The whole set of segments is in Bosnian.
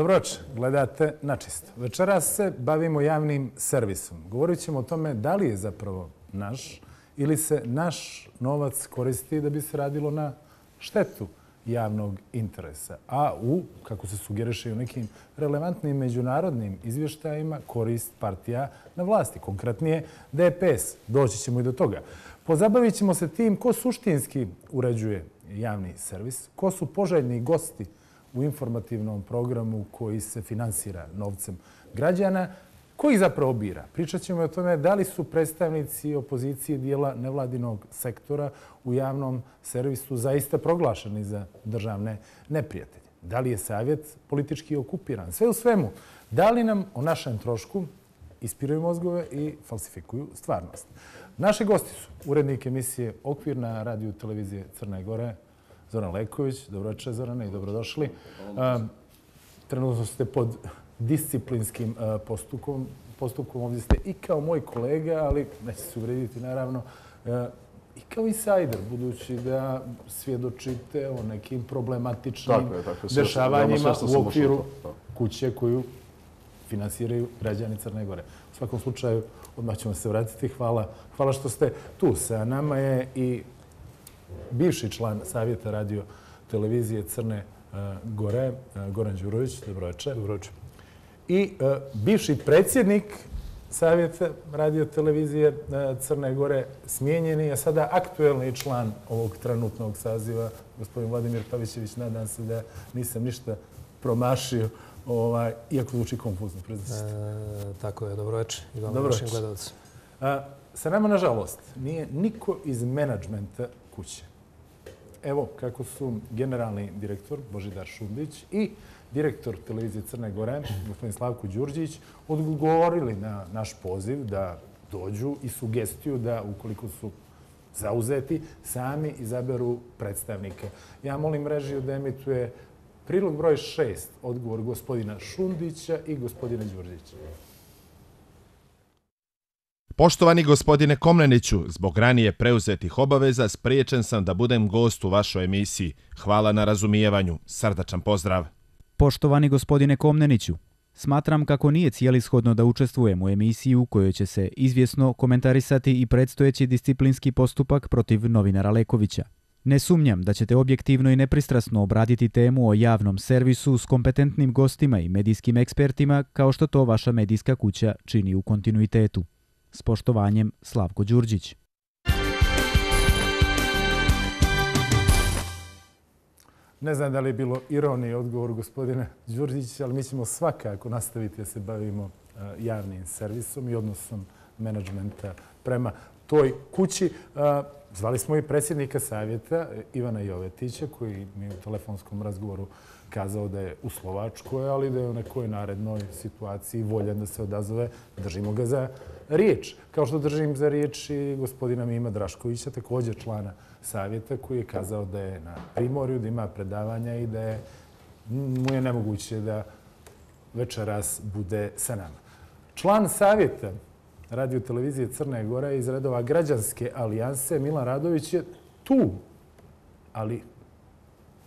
Dobroče, gledate na čisto. Večeras se bavimo javnim servisom. Govorit ćemo o tome da li je zapravo naš ili se naš novac koristi da bi se radilo na štetu javnog interesa. A u, kako se sugeriše u nekim relevantnim međunarodnim izvještajima, korist partija na vlasti. Konkretnije DPS. Doći ćemo i do toga. Pozabavit ćemo se tim ko suštinski uređuje javni servis, ko su poželjni gosti u informativnom programu koji se finansira novcem građana, Ko ih zapravo bira? Pričat ćemo o tome da li su predstavnici opozicije dijela nevladinog sektora u javnom servisu zaista proglašeni za državne neprijatelje. Da li je savjet politički okupiran? Sve u svemu, da li nam o našem trošku ispiraju mozgove i falsifikuju stvarnost? Naše gosti su urednik emisije Okvirna radio televizije Crne Gore, Zoran Leković. Dobroče, Zorane, i dobrodošli. Trenutno ste pod disciplinskim e, postupkom. Postupkom ovdje ste i kao moj kolega, ali neće se uvrediti naravno, e, i kao insider, budući da svjedočite o nekim problematičnim dešavanjima u okviru kuće koju finansiraju građani Crne Gore. U svakom slučaju, odmah ćemo se vratiti. Hvala, hvala što ste tu. Sa nama je i bivši član Savjeta radio televizije Crne e, Gore, Goran Đurović. Dobro večer. Dobro večer i e, bivši predsjednik Savjeta radio televizije e, Crne Gore smijenjeni, a sada aktuelni član ovog trenutnog saziva, gospodin Vladimir Pavićević, nadam se da nisam ništa promašio, ovaj, iako zvuči konfuzno. E, tako je, dobro večer i vam vašim gledalcima. Sa nama, nažalost, nije niko iz menadžmenta kuće. Evo kako su generalni direktor Božidar Šundić i direktor televizije Crne Gore, gospodin Slavko Đurđić, odgovorili na naš poziv da dođu i sugestiju da, ukoliko su zauzeti, sami izaberu predstavnike. Ja molim režiju da emituje prilog broj 6, odgovor gospodina Šundića i gospodina Đurđića. Poštovani gospodine Komneniću, zbog ranije preuzetih obaveza spriječen sam da budem gost u vašoj emisiji. Hvala na razumijevanju. Srdačan pozdrav. Poštovani gospodine Komneniću, smatram kako nije cijelishodno da učestvujem u emisiji u kojoj će se izvjesno komentarisati i predstojeći disciplinski postupak protiv novinara Lekovića. Ne sumnjam da ćete objektivno i nepristrasno obraditi temu o javnom servisu s kompetentnim gostima i medijskim ekspertima kao što to vaša medijska kuća čini u kontinuitetu. S poštovanjem, Slavko Đurđić. Ne znam da li je bilo ironije odgovor gospodine Đurđić, ali mi ćemo svakako nastaviti da se bavimo eh, javnim servisom i odnosom menadžmenta prema toj kući. Eh, zvali smo i predsjednika savjeta eh, Ivana Jovetića, koji mi u telefonskom razgovoru kazao da je u Slovačkoj, ali da je u nekoj narednoj situaciji voljan da se odazove. Držimo ga za riječ. Kao što držim za riječ i gospodina Mima Draškovića, također člana savjeta koji je kazao da je na primorju, da ima predavanja i da je, mu je nemoguće da večeras bude sa nama. Član savjeta radio televizije Crne Gore iz redova građanske alijanse Milan Radović je tu, ali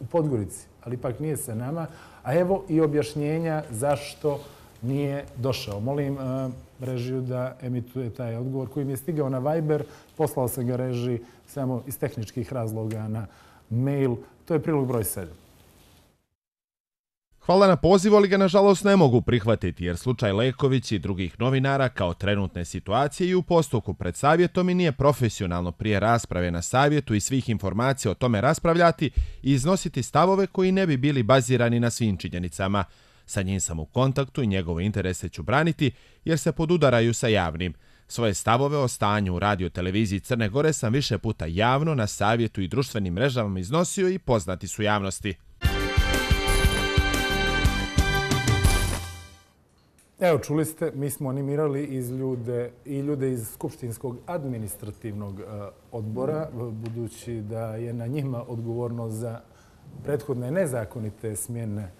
u Podgorici, ali ipak nije sa nama. A evo i objašnjenja zašto nije došao. Molim uh, režiju da emituje taj odgovor koji mi je stigao na Viber. Poslao sam ga režiji samo iz tehničkih razloga na mail. To je prilog broj 7. Hvala na pozivu, ali ga nažalost ne mogu prihvatiti, jer slučaj Leković i drugih novinara kao trenutne situacije i u postupku pred savjetom i nije profesionalno prije rasprave na savjetu i svih informacija o tome raspravljati i iznositi stavove koji ne bi bili bazirani na svim činjenicama. Sa njim sam u kontaktu i njegove interese ću braniti jer se podudaraju sa javnim. Svoje stavove o stanju u radio televiziji Crne Gore sam više puta javno na savjetu i društvenim mrežama iznosio i poznati su javnosti. Evo, čuli ste, mi smo animirali iz ljude, i ljude iz Skupštinskog administrativnog uh, odbora, budući da je na njima odgovorno za prethodne nezakonite smjene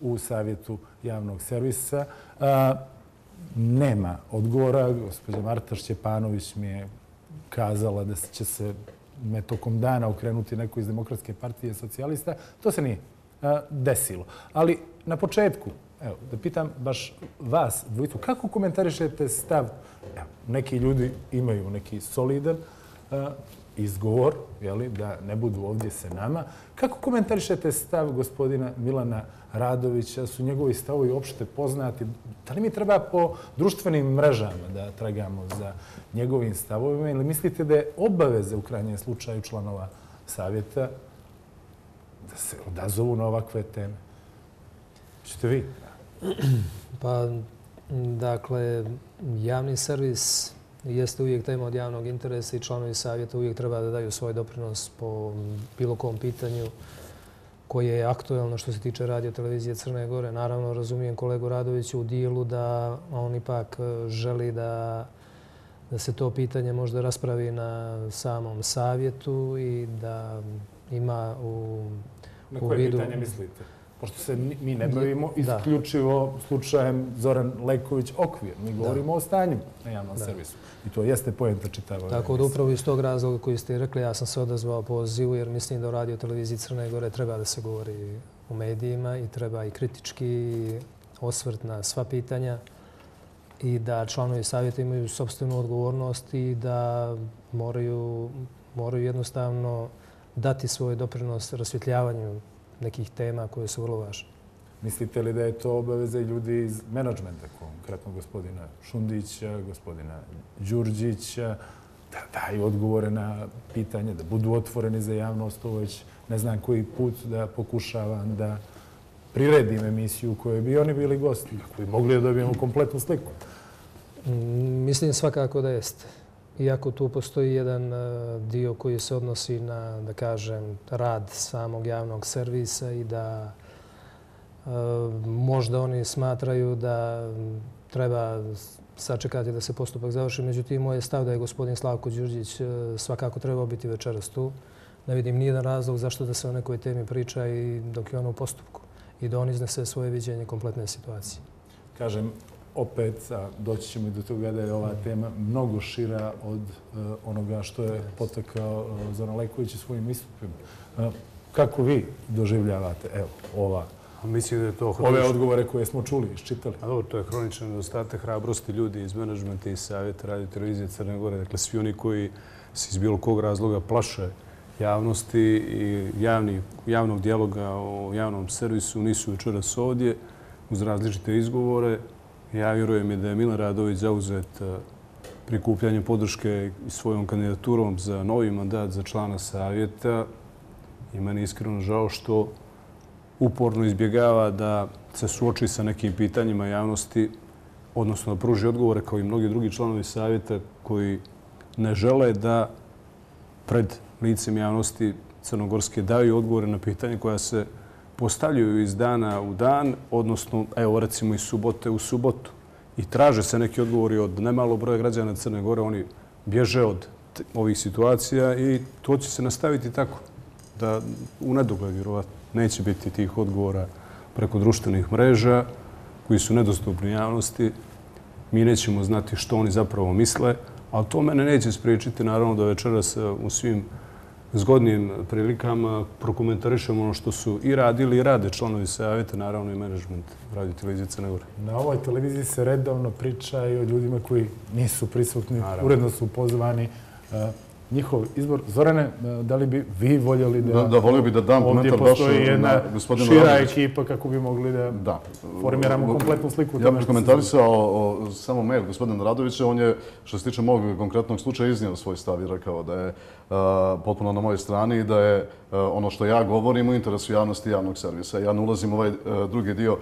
u savjetu javnog servisa. Uh, nema odgovora. Gospodin Marta Šćepanović mi je kazala da će se me tokom dana okrenuti neko iz Demokratske partije socijalista. To se nije desilo. Ali na početku, Evo, da pitam baš vas, dvojicu, kako komentarišete stav, evo, neki ljudi imaju neki solidan uh, izgovor, jeli, da ne budu ovdje se nama. Kako komentarišete stav gospodina Milana Radovića? Su njegovi stavovi opšte poznati? Da li mi treba po društvenim mrežama da tragamo za njegovim stavovima ili mislite da je obaveze u krajnjem slučaju članova savjeta da se odazovu na ovakve teme? Čete vi? Pa, dakle, javni servis jeste uvijek tema od javnog interesa i članovi savjeta uvijek treba da daju svoj doprinos po bilo kom pitanju koje je aktuelno što se tiče radio televizije Crne Gore. Naravno, razumijem kolegu Radoviću u dijelu da on ipak e, želi da da se to pitanje možda raspravi na samom savjetu i da ima u, na koje vidu... pitanje mislite? Pošto se mi ne bavimo isključivo slučajem Zoran Leković okvir. Mi govorimo o stanju na javnom servisu. I to jeste pojenta čitava. Tako da upravo iz tog razloga koji ste rekli, ja sam se odazvao pozivu jer mislim da u radio televiziji Crne Gore treba da se govori u medijima i treba i kritički osvrt na sva pitanja i da članovi savjeta imaju sobstvenu odgovornost i da moraju, moraju jednostavno dati svoj doprinos rasvjetljavanju nekih tema koje su vrlo važne. Mislite li da je to obaveza ljudi iz menadžmenta, konkretno gospodina Šundića, gospodina Đurđića, da daju odgovore na pitanje, da budu otvoreni za javnost, ovo već ne znam koji put da pokušavam da priredim emisiju u kojoj bi oni bili gosti, kako bi mogli da dobijemo kompletnu sliku. Mm, mislim svakako da jeste. Iako tu postoji jedan e, dio koji se odnosi na, da kažem, rad samog javnog servisa i da e, možda oni smatraju da treba sačekati da se postupak završi. Međutim, moj je stav da je gospodin Slavko Đurđić e, svakako trebao biti večeras tu. Ne vidim nijedan razlog zašto da se o nekoj temi priča i dok je on u postupku i da on iznese svoje viđenje kompletne situacije. Kažem, opet, a doći ćemo i do toga da je ova tema mnogo šira od uh, onoga što je potekao uh, Zoran Leković i svojim istupima. Uh, kako vi doživljavate evo, ova, Mislim da je to ove odgovore koje smo čuli, iščitali? A dobro, to je hroničan nedostatak hrabrosti ljudi iz menadžmenta i savjeta radio televizije Crne Gore. Dakle, svi oni koji se iz bilo kog razloga plaše javnosti i javni, javnog dijaloga o javnom servisu nisu večeras ovdje uz različite izgovore. Ja vjerujem i da je Milan Radović zauzet eh, prikupljanjem podrške i svojom kandidaturom za novi mandat za člana savjeta. I meni je iskreno žao što uporno izbjegava da se suoči sa nekim pitanjima javnosti, odnosno da pruži odgovore kao i mnogi drugi članovi savjeta koji ne žele da pred licem javnosti Crnogorske daju odgovore na pitanje koja se postavljaju iz dana u dan, odnosno, evo recimo iz subote u subotu. I traže se neki odgovori od nemalo broja građana Crne Gore. Oni bježe od ovih situacija i to će se nastaviti tako. Da u nedogled, vjerovatno, neće biti tih odgovora preko društvenih mreža koji su nedostupni javnosti. Mi nećemo znati što oni zapravo misle, ali to mene neće spriječiti, naravno, da večeras e, u svim zgodnim prilikama prokomentarišemo ono što su i radili i rade članovi savjeta, naravno i menadžment radio televizije Crne Gore. Na ovoj televiziji se redovno priča i o ljudima koji nisu prisutni, uredno su pozvani njihov izbor. Zorane, e, da li bi vi voljeli da... Da, da volio bi da dam komentar baš na jedna šira ekipa kako bi mogli da, da. formiramo kompletnu sliku. Ja bih komentarisao o, o samo mail gospodina Radovića. On je, što se tiče mog konkretnog slučaja, iznio svoj stav i rekao da je a, potpuno na mojoj strani i da je a, ono što ja govorim u interesu javnosti javnog servisa. Ja ne ulazim u ovaj a, drugi dio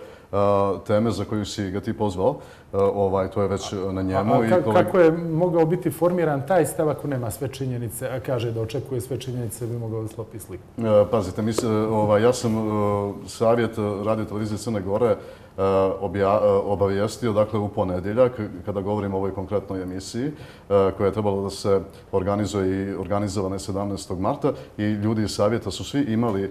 teme za koju si ga ti pozvao. Ovaj, to je već na njemu. A, a kako je mogao biti formiran taj stav ako nema sve činjenice, a kaže da očekuje sve činjenice, bi mogao slopi sliku? Pazite, mi ovaj, ja sam savjet radio televizije Crne Gore E, obavijestio dakle, u ponedjeljak, kada govorimo o ovoj konkretnoj emisiji, e, koja je trebalo da se organizuje i organizovane 17. marta i ljudi iz savjeta su svi imali e,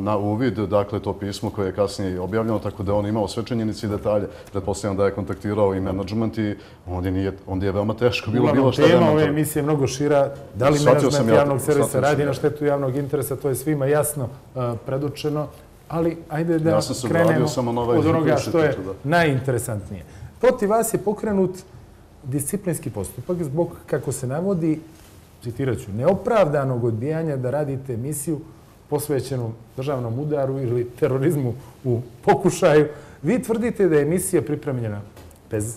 na uvid dakle, to pismo koje je kasnije objavljeno, tako da on imao sve činjenici i detalje. Pretpostavljam da je kontaktirao i menadžment i onda je, onda je veoma teško bilo, bilo šta tema ove emisije je mnogo šira. Da li menadžment javnog servisa radi na štetu javnog interesa, to je svima jasno predučeno Ali ajde da Ja sam krenemo samo ovaj od onoga što je da. najinteresantnije. Protiv vas je pokrenut disciplinski postupak zbog, kako se navodi, citirat ću, neopravdanog odbijanja da radite emisiju posvećenu državnom udaru ili terorizmu u pokušaju. Vi tvrdite da je emisija pripremljena bez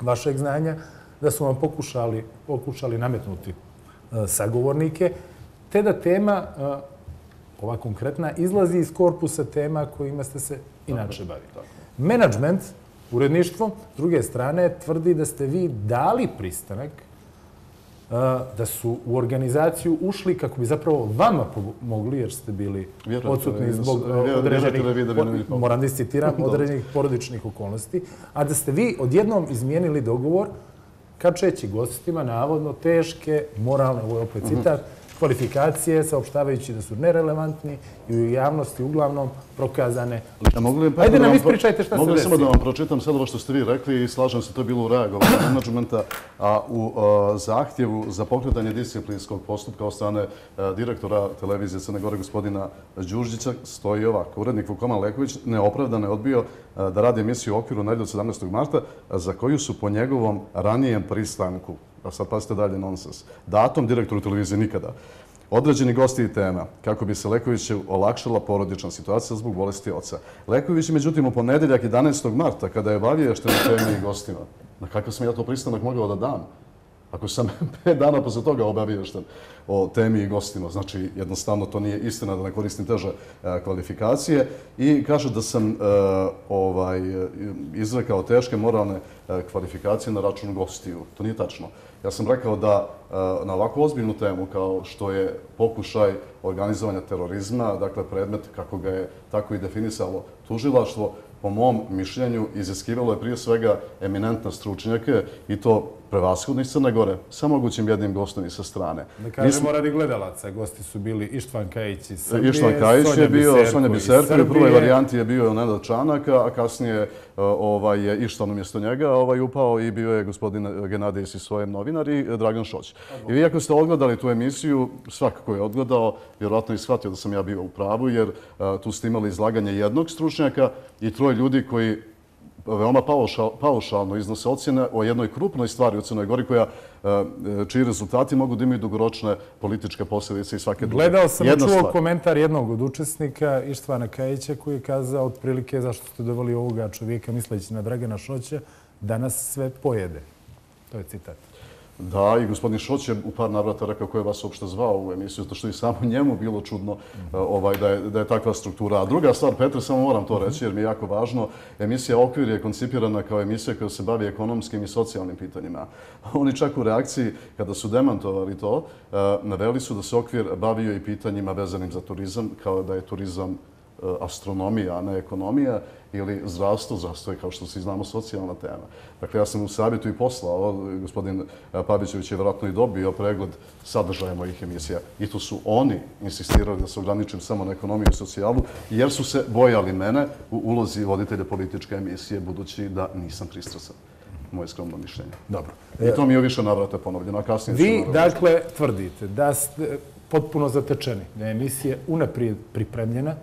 vašeg znanja, da su vam pokušali, pokušali nametnuti e, sagovornike, te da tema, e, ova konkretna, izlazi iz korpusa tema kojima ste se inače bavili. Menadžment, uredništvo, s druge strane, tvrdi da ste vi dali pristanak da su u organizaciju ušli kako bi zapravo vama pomogli, jer ste bili odsutni zbog određenih, moram da. određenih porodičnih okolnosti, a da ste vi odjednom izmijenili dogovor kačeći gostima navodno teške, moralne, ovo je opet citat, kvalifikacije, saopštavajući da su nerelevantni i u javnosti uglavnom prokazane A mogu li, Ajde nam ispričajte šta se mogu li samo da vam pročitam sad ovo što ste vi rekli i slažem se, to je bilo u reagovanju menadžmenta, a u a, zahtjevu za pokretanje disciplinskog postupka od strane a, direktora televizije Crne Gore, gospodina Đurđića, stoji ovako. Urednik Vukoman Leković neopravdano je odbio a, da radi emisiju u okviru nedelju 17. marta, za koju su po njegovom ranijem pristanku, Pa sad pazite dalje nonsens, datom direktoru televizije nikada, Određeni gosti i tema, kako bi se Lekoviću olakšala porodična situacija zbog bolesti oca. Leković je međutim u ponedeljak 11. marta, kada je obaviješten o temi i gostima, na kakav sam ja to pristanak mogao da dam? Ako sam pet dana posle toga obaviješten o temi i gostima, znači jednostavno to nije istina da ne koristim teže e, kvalifikacije i kaže da sam e, ovaj, e, izrekao teške moralne e, kvalifikacije na račun gostiju. To nije tačno. Ja sam rekao da e, na ovako ozbiljnu temu kao što je pokušaj organizovanja terorizma, dakle predmet kako ga je tako i definisalo tužilaštvo, po mom mišljenju iziskivalo je prije svega eminentne stručnjake i to prevashodno iz Crne Gore, sa mogućim jednim gostom i sa strane. Da kažemo radi gledalaca, gosti su bili Ištvan Kajić iz Srbije, Ištvan Kajić Sonja je bio, Biserko Sonja Biserko, u Srbije. prvoj varijanti je bio Nenad Čanaka, a kasnije e, ovaj, je Ištvan umjesto njega ovaj, upao i bio je gospodin Genadijs i svojem novinar i e, Dragan Šoć. I vi ako ste odgledali tu emisiju, svakako je odgledao, vjerojatno i shvatio da sam ja bio u pravu, jer e, tu ste imali izlaganje jednog stručnjaka i troje ljudi koji veoma paušal, paušalno iznose ocjene o jednoj krupnoj stvari u Crnoj Gori koja, e, čiji rezultati mogu da imaju dugoročne političke posljedice i svake druge. Gledao sam i čuo stvar. komentar jednog od učesnika, Ištvana Kajića, koji je kazao otprilike zašto ste doveli ovoga čovjeka misleći na Dragana Šoća, da nas sve pojede. To je citat. Da, i gospodin Šoć je u par navrata rekao ko je vas uopšte zvao u emisiju, zato što i samo njemu bilo čudno e, ovaj, da, je, da je takva struktura. A druga stvar, Petre, samo moram to reći jer mi je jako važno, emisija Okvir je koncipirana kao emisija koja se bavi ekonomskim i socijalnim pitanjima. Oni čak u reakciji, kada su demantovali to, e, naveli su da se Okvir bavio i pitanjima vezanim za turizam, kao da je turizam astronomija, a ne ekonomija, ili zdravstvo, zdravstvo je kao što svi znamo socijalna tema. Dakle, ja sam u savjetu i poslao, gospodin Pavićević je vjerojatno i dobio pregled sadržaja mojih emisija. I tu su oni insistirali da se ograničim samo na ekonomiju i socijalu, jer su se bojali mene u ulozi voditelja političke emisije, budući da nisam pristrasan. Moje skromno mišljenje. Dobro. I to mi je više navrata ponovljeno, a kasnije Vi, dakle, tvrdite da ste potpuno zatečeni, da je emisija unaprijed pripremljena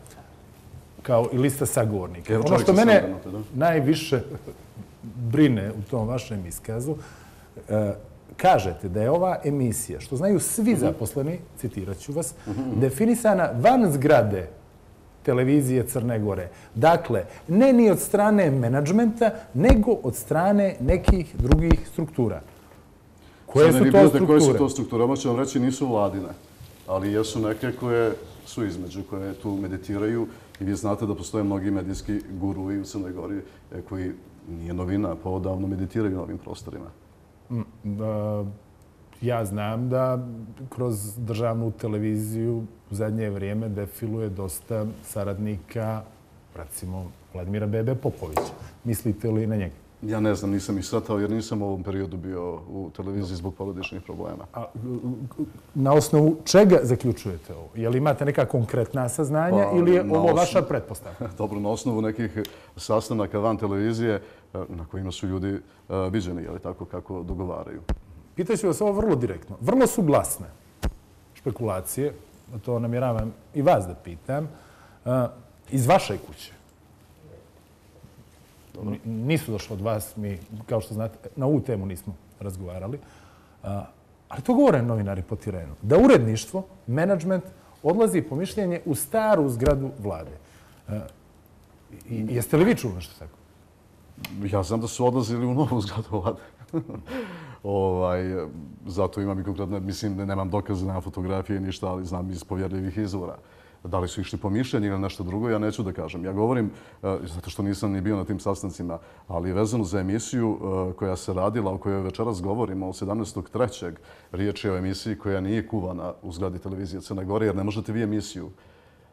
kao i lista sagovornika. Evo Ono što mene najviše brine u tom vašem iskazu, e, kažete da je ova emisija, što znaju svi Mhm. zaposleni, citirat ću vas, definisana van zgrade televizije Crne Gore. Dakle, ne ni od strane menadžmenta, nego od strane nekih drugih struktura. Koje su to pitate Koje su strukture? to strukture? Ovo ću vam reći, nisu vladine, ali jesu neke koje su između, koje tu meditiraju i vi znate da postoje mnogi medijski guruji u Crnoj Gori e, koji nije novina, poodavno meditiraju na ovim prostorima. Mm, da, ja znam da kroz državnu televiziju u zadnje vrijeme defiluje dosta saradnika, recimo Vladimira Bebe Popovića. Mislite li na njega? Ja ne znam, nisam ih sretao jer nisam u ovom periodu bio u televiziji zbog porodičnih problema. A, na osnovu čega zaključujete ovo? Je li imate neka konkretna saznanja Pa, ili je ovo osnovu- vaša pretpostavka? Dobro, na osnovu nekih sastanaka van televizije e, na kojima su ljudi e, viđeni, je li tako, kako dogovaraju. Pitaću vas ovo vrlo direktno. Vrlo su glasne špekulacije, to namjeravam i vas da pitam. A, iz vaše kuće. Dobro. Nisu došli od vas, mi, kao što znate, na ovu temu nismo razgovarali. A, ali to govore novinari po terenu. Da uredništvo, menadžment, odlazi po mišljenje u staru zgradu vlade. A, i, jeste li vi čuli nešto tako? Ja znam da su odlazili u novu zgradu vlade. ovaj, zato imam i konkretno, mislim, da nemam dokaze na fotografije ništa, ali znam iz povjerljivih izvora. Da li su išli po mišljenje ili nešto drugo, ja neću da kažem. Ja govorim, e, zato što nisam ni bio na tim sastancima, ali vezano za emisiju e, koja se radila, o kojoj večeras govorimo, o 17.3. riječ je o emisiji koja nije kuvana u zgradi televizije Crne Gore, jer ne možete vi emisiju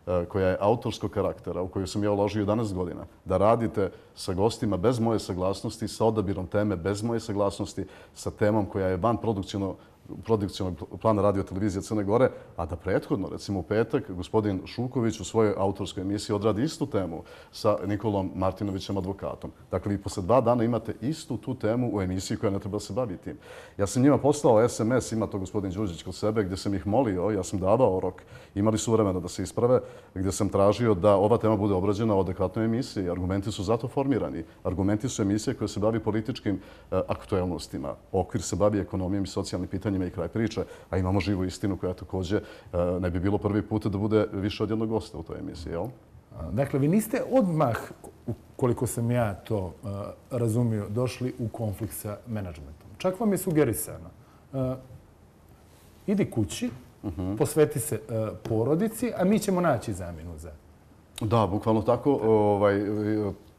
e, koja je autorskog karaktera, u kojoj sam ja uložio 11 godina, da radite sa gostima bez moje saglasnosti, sa odabirom teme bez moje saglasnosti, sa temom koja je van produkcijno produkcijnog plana radio televizije Crne Gore, a da prethodno, recimo u petak, gospodin Šuković u svojoj autorskoj emisiji odradi istu temu sa Nikolom Martinovićem, advokatom. Dakle, vi posle dva dana imate istu tu temu u emisiji koja ne treba se baviti tim. Ja sam njima poslao SMS, ima to gospodin Đuđić kod sebe, gdje sam ih molio, ja sam davao rok, imali su vremena da se isprave, gdje sam tražio da ova tema bude obrađena u adekvatnoj emisiji. Argumenti su zato formirani. Argumenti su emisije koje se bavi političkim eh, aktuelnostima. Okvir se bavi ekonomijom i socijalnim pitanjima njima i kraj priče, a imamo živu istinu koja također e, ne bi bilo prvi put da bude više od jednog gosta u toj emisiji, jel? Dakle, vi niste odmah, koliko sam ja to uh, razumio, došli u konflikt sa menadžmentom. Čak vam je sugerisano. Uh, idi kući, uh mhm. -huh. posveti se porodici, a mi ćemo naći zamjenu za... Da, bukvalno tako. Ovaj,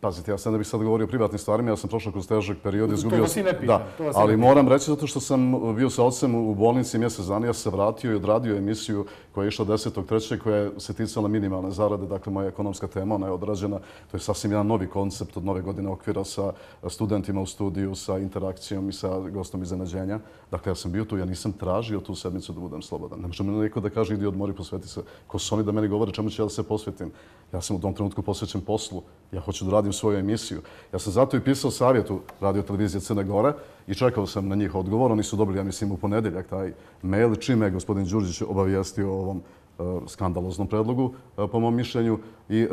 Pazite, ja sam da bih sad govorio o privatnim stvarima, ja sam prošao kroz težak period, izgubio to sam... ne pita, da, ali moram reći zato što sam bio sa ocem u bolnici mjesec dana, ja sam se vratio i odradio emisiju koja je išla 10.3. koja se ticala minimalne zarade, dakle moja ekonomska tema, ona je odrađena. To je sasvim jedan novi koncept od nove godine okvira sa studentima u studiju, sa interakcijom i sa gostom iznenađenja. Dakle, ja sam bio tu, ja nisam tražio tu sedmicu da budem slobodan. Ne može mi neko da kaže idi odmori, posveti se. Ko su oni da meni govore čemu ću ja da se posvetim? Ja sam u tom trenutku posvećen poslu. Ja hoću da radim svoju emisiju. Ja sam zato i pisao savjetu radio televizije Crne Gore i čekao sam na njih odgovor. Oni su dobili, ja mislim, u ponedeljak taj mail, čime je gospodin Đurđić obavijestio o ovom E, skandaloznom predlogu, e, po mom mišljenju, i e,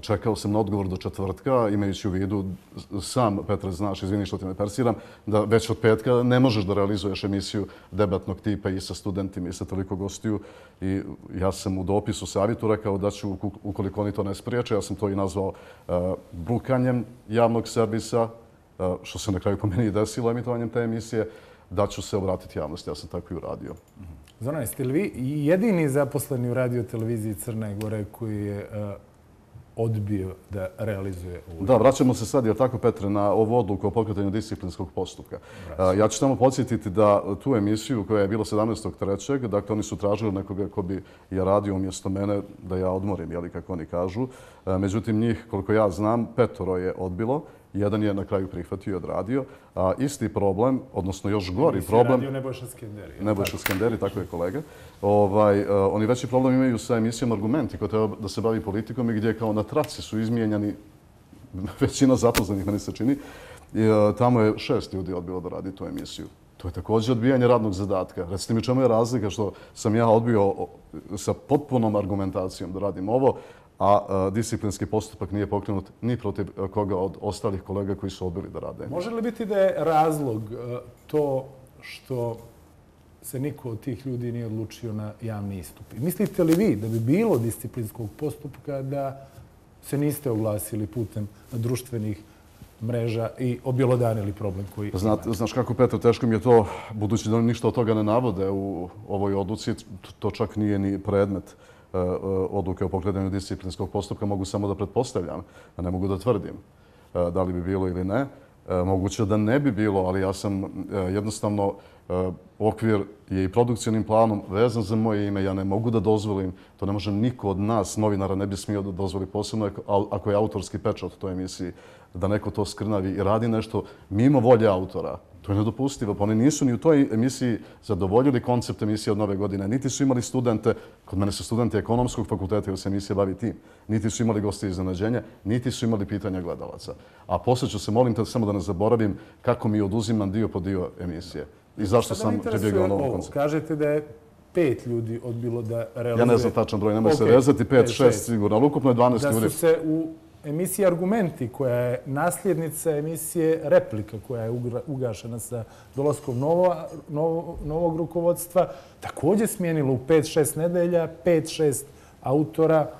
čekao sam na odgovor do četvrtka, imajući u vidu, sam, Petre, znaš, izvini što ti ne persiram, da već od petka ne možeš da realizuješ emisiju debatnog tipa i sa studentima i sa toliko gostiju. I ja sam u dopisu savjetu rekao da ću, ukoliko oni to ne spriječe, ja sam to i nazvao brukanjem javnog servisa, što se na kraju po meni i desilo emitovanjem te emisije, da ću se obratiti javnosti. Ja sam tako i uradio. Mhm. Zoran, jeste li vi jedini zaposleni u radio televiziji Crne Gore koji je uh, odbio da realizuje ovu? Da, vraćamo se sad, jer tako, Petre, na ovu odluku o pokretanju disciplinskog postupka. Uh, ja ću tamo podsjetiti da tu emisiju koja je bila 17.3. Dakle, oni su tražili nekoga ko bi je radio umjesto mene da ja odmorim, jeli, kako oni kažu. Uh, međutim, njih, koliko ja znam, petoro je odbilo. Jedan je na kraju prihvatio i odradio. A isti problem, odnosno još gori problem... Radio Nebojša Skenderi. Nebojša Skenderi, tako je kolega. Ovaj, uh, oni veći problem imaju sa emisijom Argumenti, koja treba da se bavi politikom i gdje kao na traci su izmijenjani većina zaposlenih, meni se čini. I, uh, tamo je šest ljudi odbilo da radi tu emisiju. To je također odbijanje radnog zadatka. Recite mi čemu je razlika što sam ja odbio sa potpunom argumentacijom da radim ovo, a disciplinski postupak nije pokrenut ni protiv koga od ostalih kolega koji su odbili da rade. Može li biti da je razlog to što se niko od tih ljudi nije odlučio na javni istup? Mislite li vi da bi bilo disciplinskog postupka da se niste oglasili putem društvenih mreža i objelodanili problem koji Znat, Znaš kako, Petar, teško mi je to, budući da oni ništa od toga ne navode u ovoj odluci, to čak nije ni predmet E, e, E, e, odluke o pokretanju disciplinskog postupka mogu samo da pretpostavljam, a ne mogu da tvrdim e, da li bi bilo ili ne. Moguće da ne bi bilo, ali ja sam jednostavno E, okvir je i produkcijnim planom vezan za moje ime. Ja ne mogu da dozvolim, to ne može niko od nas, novinara, ne bi smio da dozvoli posebno ako je autorski pečat u toj emisiji, da neko to skrnavi i radi nešto mimo volje autora. To je nedopustivo. Pa oni nisu ni u toj emisiji zadovoljili koncept emisije od nove godine. Niti su imali studente, kod mene su studenti ekonomskog fakulteta jer se emisija bavi tim, niti su imali goste iznenađenja, niti su imali pitanja gledalaca. A poslije ću se, molim te samo da ne zaboravim kako mi oduzimam dio po dio emisije. I zašto sam pribjegao novom konceptu. Kažete da je pet ljudi odbilo da realizuje... Ja ne znam tačan broj, nemoj se rezati, pet, pet, šest sigurno, ali ukupno je 12 Da ljudi. su se u emisiji Argumenti, koja je nasljednica emisije Replika, koja je ugašena sa dolaskom novo, novo, novog rukovodstva, također smijenilo u 5-6 nedelja, 5-6 autora.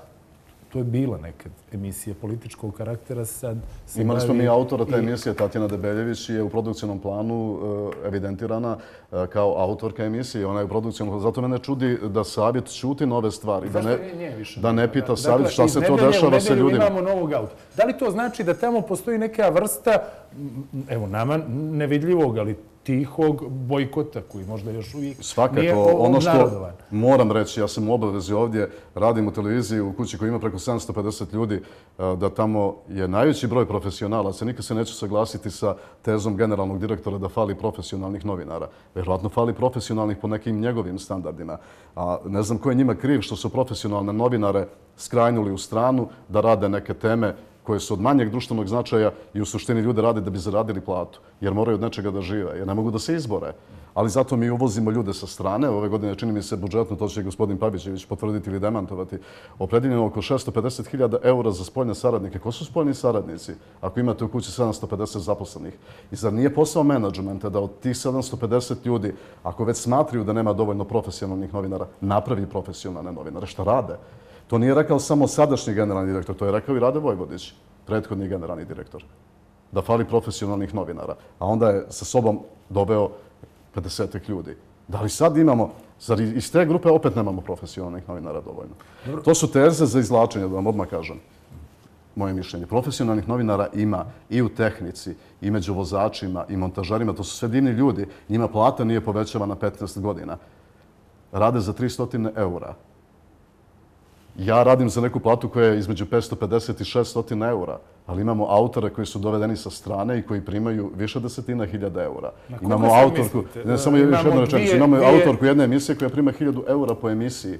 To je bila nekad emisija političkog karaktera, sad se Imali smo mi autora te i- emisije, Tatjana Debeljević je u produkcijnom planu e, evidentirana e, kao autorka emisije. Ona je u produkcijnom Zato mene čudi da savjet čuti nove stvari. Da ne, da ne pita Dakle, savjet šta se to dešava sa ljudima. imamo novog auta. Da li to znači da tamo postoji neka vrsta, evo nama nevidljivog, ali tihog bojkota koji možda još uvijek nije Svakako, o- ono što moram reći, ja sam u obavezi ovdje, radim u televiziji u kući koja ima preko 750 ljudi, e, da tamo je najveći broj profesionalaca. Nikad se neću saglasiti sa tezom generalnog direktora da fali profesionalnih novinara. Vjerojatno fali profesionalnih po nekim njegovim standardima. A ne znam ko je njima kriv što su profesionalne novinare skrajnuli u stranu da rade neke teme koje su od manjeg društvenog značaja i u suštini ljude rade da bi zaradili platu, jer moraju od nečega da žive, jer ne mogu da se izbore. Ali zato mi uvozimo ljude sa strane. Ove godine čini mi se budžetno, to će gospodin Pavićević potvrditi ili demantovati, opredeljeno oko 650.000 eura za spoljne saradnike. Ko su spoljni saradnici ako imate u kući 750 zaposlenih? I zar nije posao menadžmenta da od tih 750 ljudi, ako već smatraju da nema dovoljno profesionalnih novinara, napravi profesionalne novinare? Šta rade? To nije rekao samo sadašnji generalni direktor, to je rekao i Rade Vojvodić, prethodni generalni direktor. Da fali profesionalnih novinara. A onda je sa sobom doveo 50 ljudi. Da li sad imamo, zar iz te grupe opet nemamo profesionalnih novinara dovoljno? To su teze za izlačenje, da vam odmah kažem moje mišljenje. Profesionalnih novinara ima i u tehnici, i među vozačima, i montažerima. To su sve divni ljudi. Njima plata nije povećavana 15 godina. Rade za 300 eura. Ja radim za neku platu koja je između 550 i 600 eura, ali imamo autore koji su dovedeni sa strane i koji primaju više desetina hiljada eura. koliko Imamo autorku, mislite? ne samo još Imamo jednu rečenicu, imamo dvije- autorku jedne emisije koja prima 1000 eura po emisiji,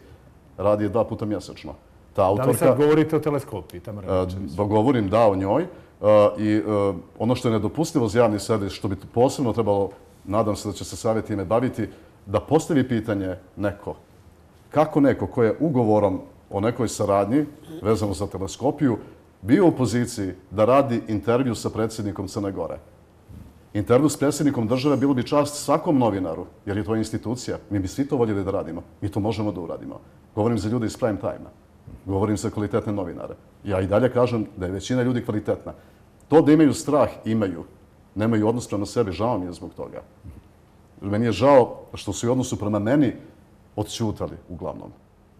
radi je dva puta mjesečno. Ta Da li autorka... sad govorite o teleskopiji, tamo E, da govorim da o njoj. E, I e, ono što je nedopustivo za javni servis, što bi posebno trebalo, nadam se da će se savjet time baviti, da postavi pitanje neko. Kako neko ko je ugovorom o nekoj saradnji, vezano za teleskopiju, bio u poziciji da radi intervju sa predsjednikom Crne Gore. Intervju s predsjednikom države bilo bi čast svakom novinaru, jer je to institucija. Mi bi svi to voljeli da radimo. Mi to možemo da uradimo. Govorim za ljude iz prime time-a. Govorim za kvalitetne novinare. Ja i dalje kažem da je većina ljudi kvalitetna. To da imaju strah, imaju. Nemaju odnos prema sebi, žao mi je zbog toga. Meni je žao što su i odnosu prema meni odćutali, uglavnom.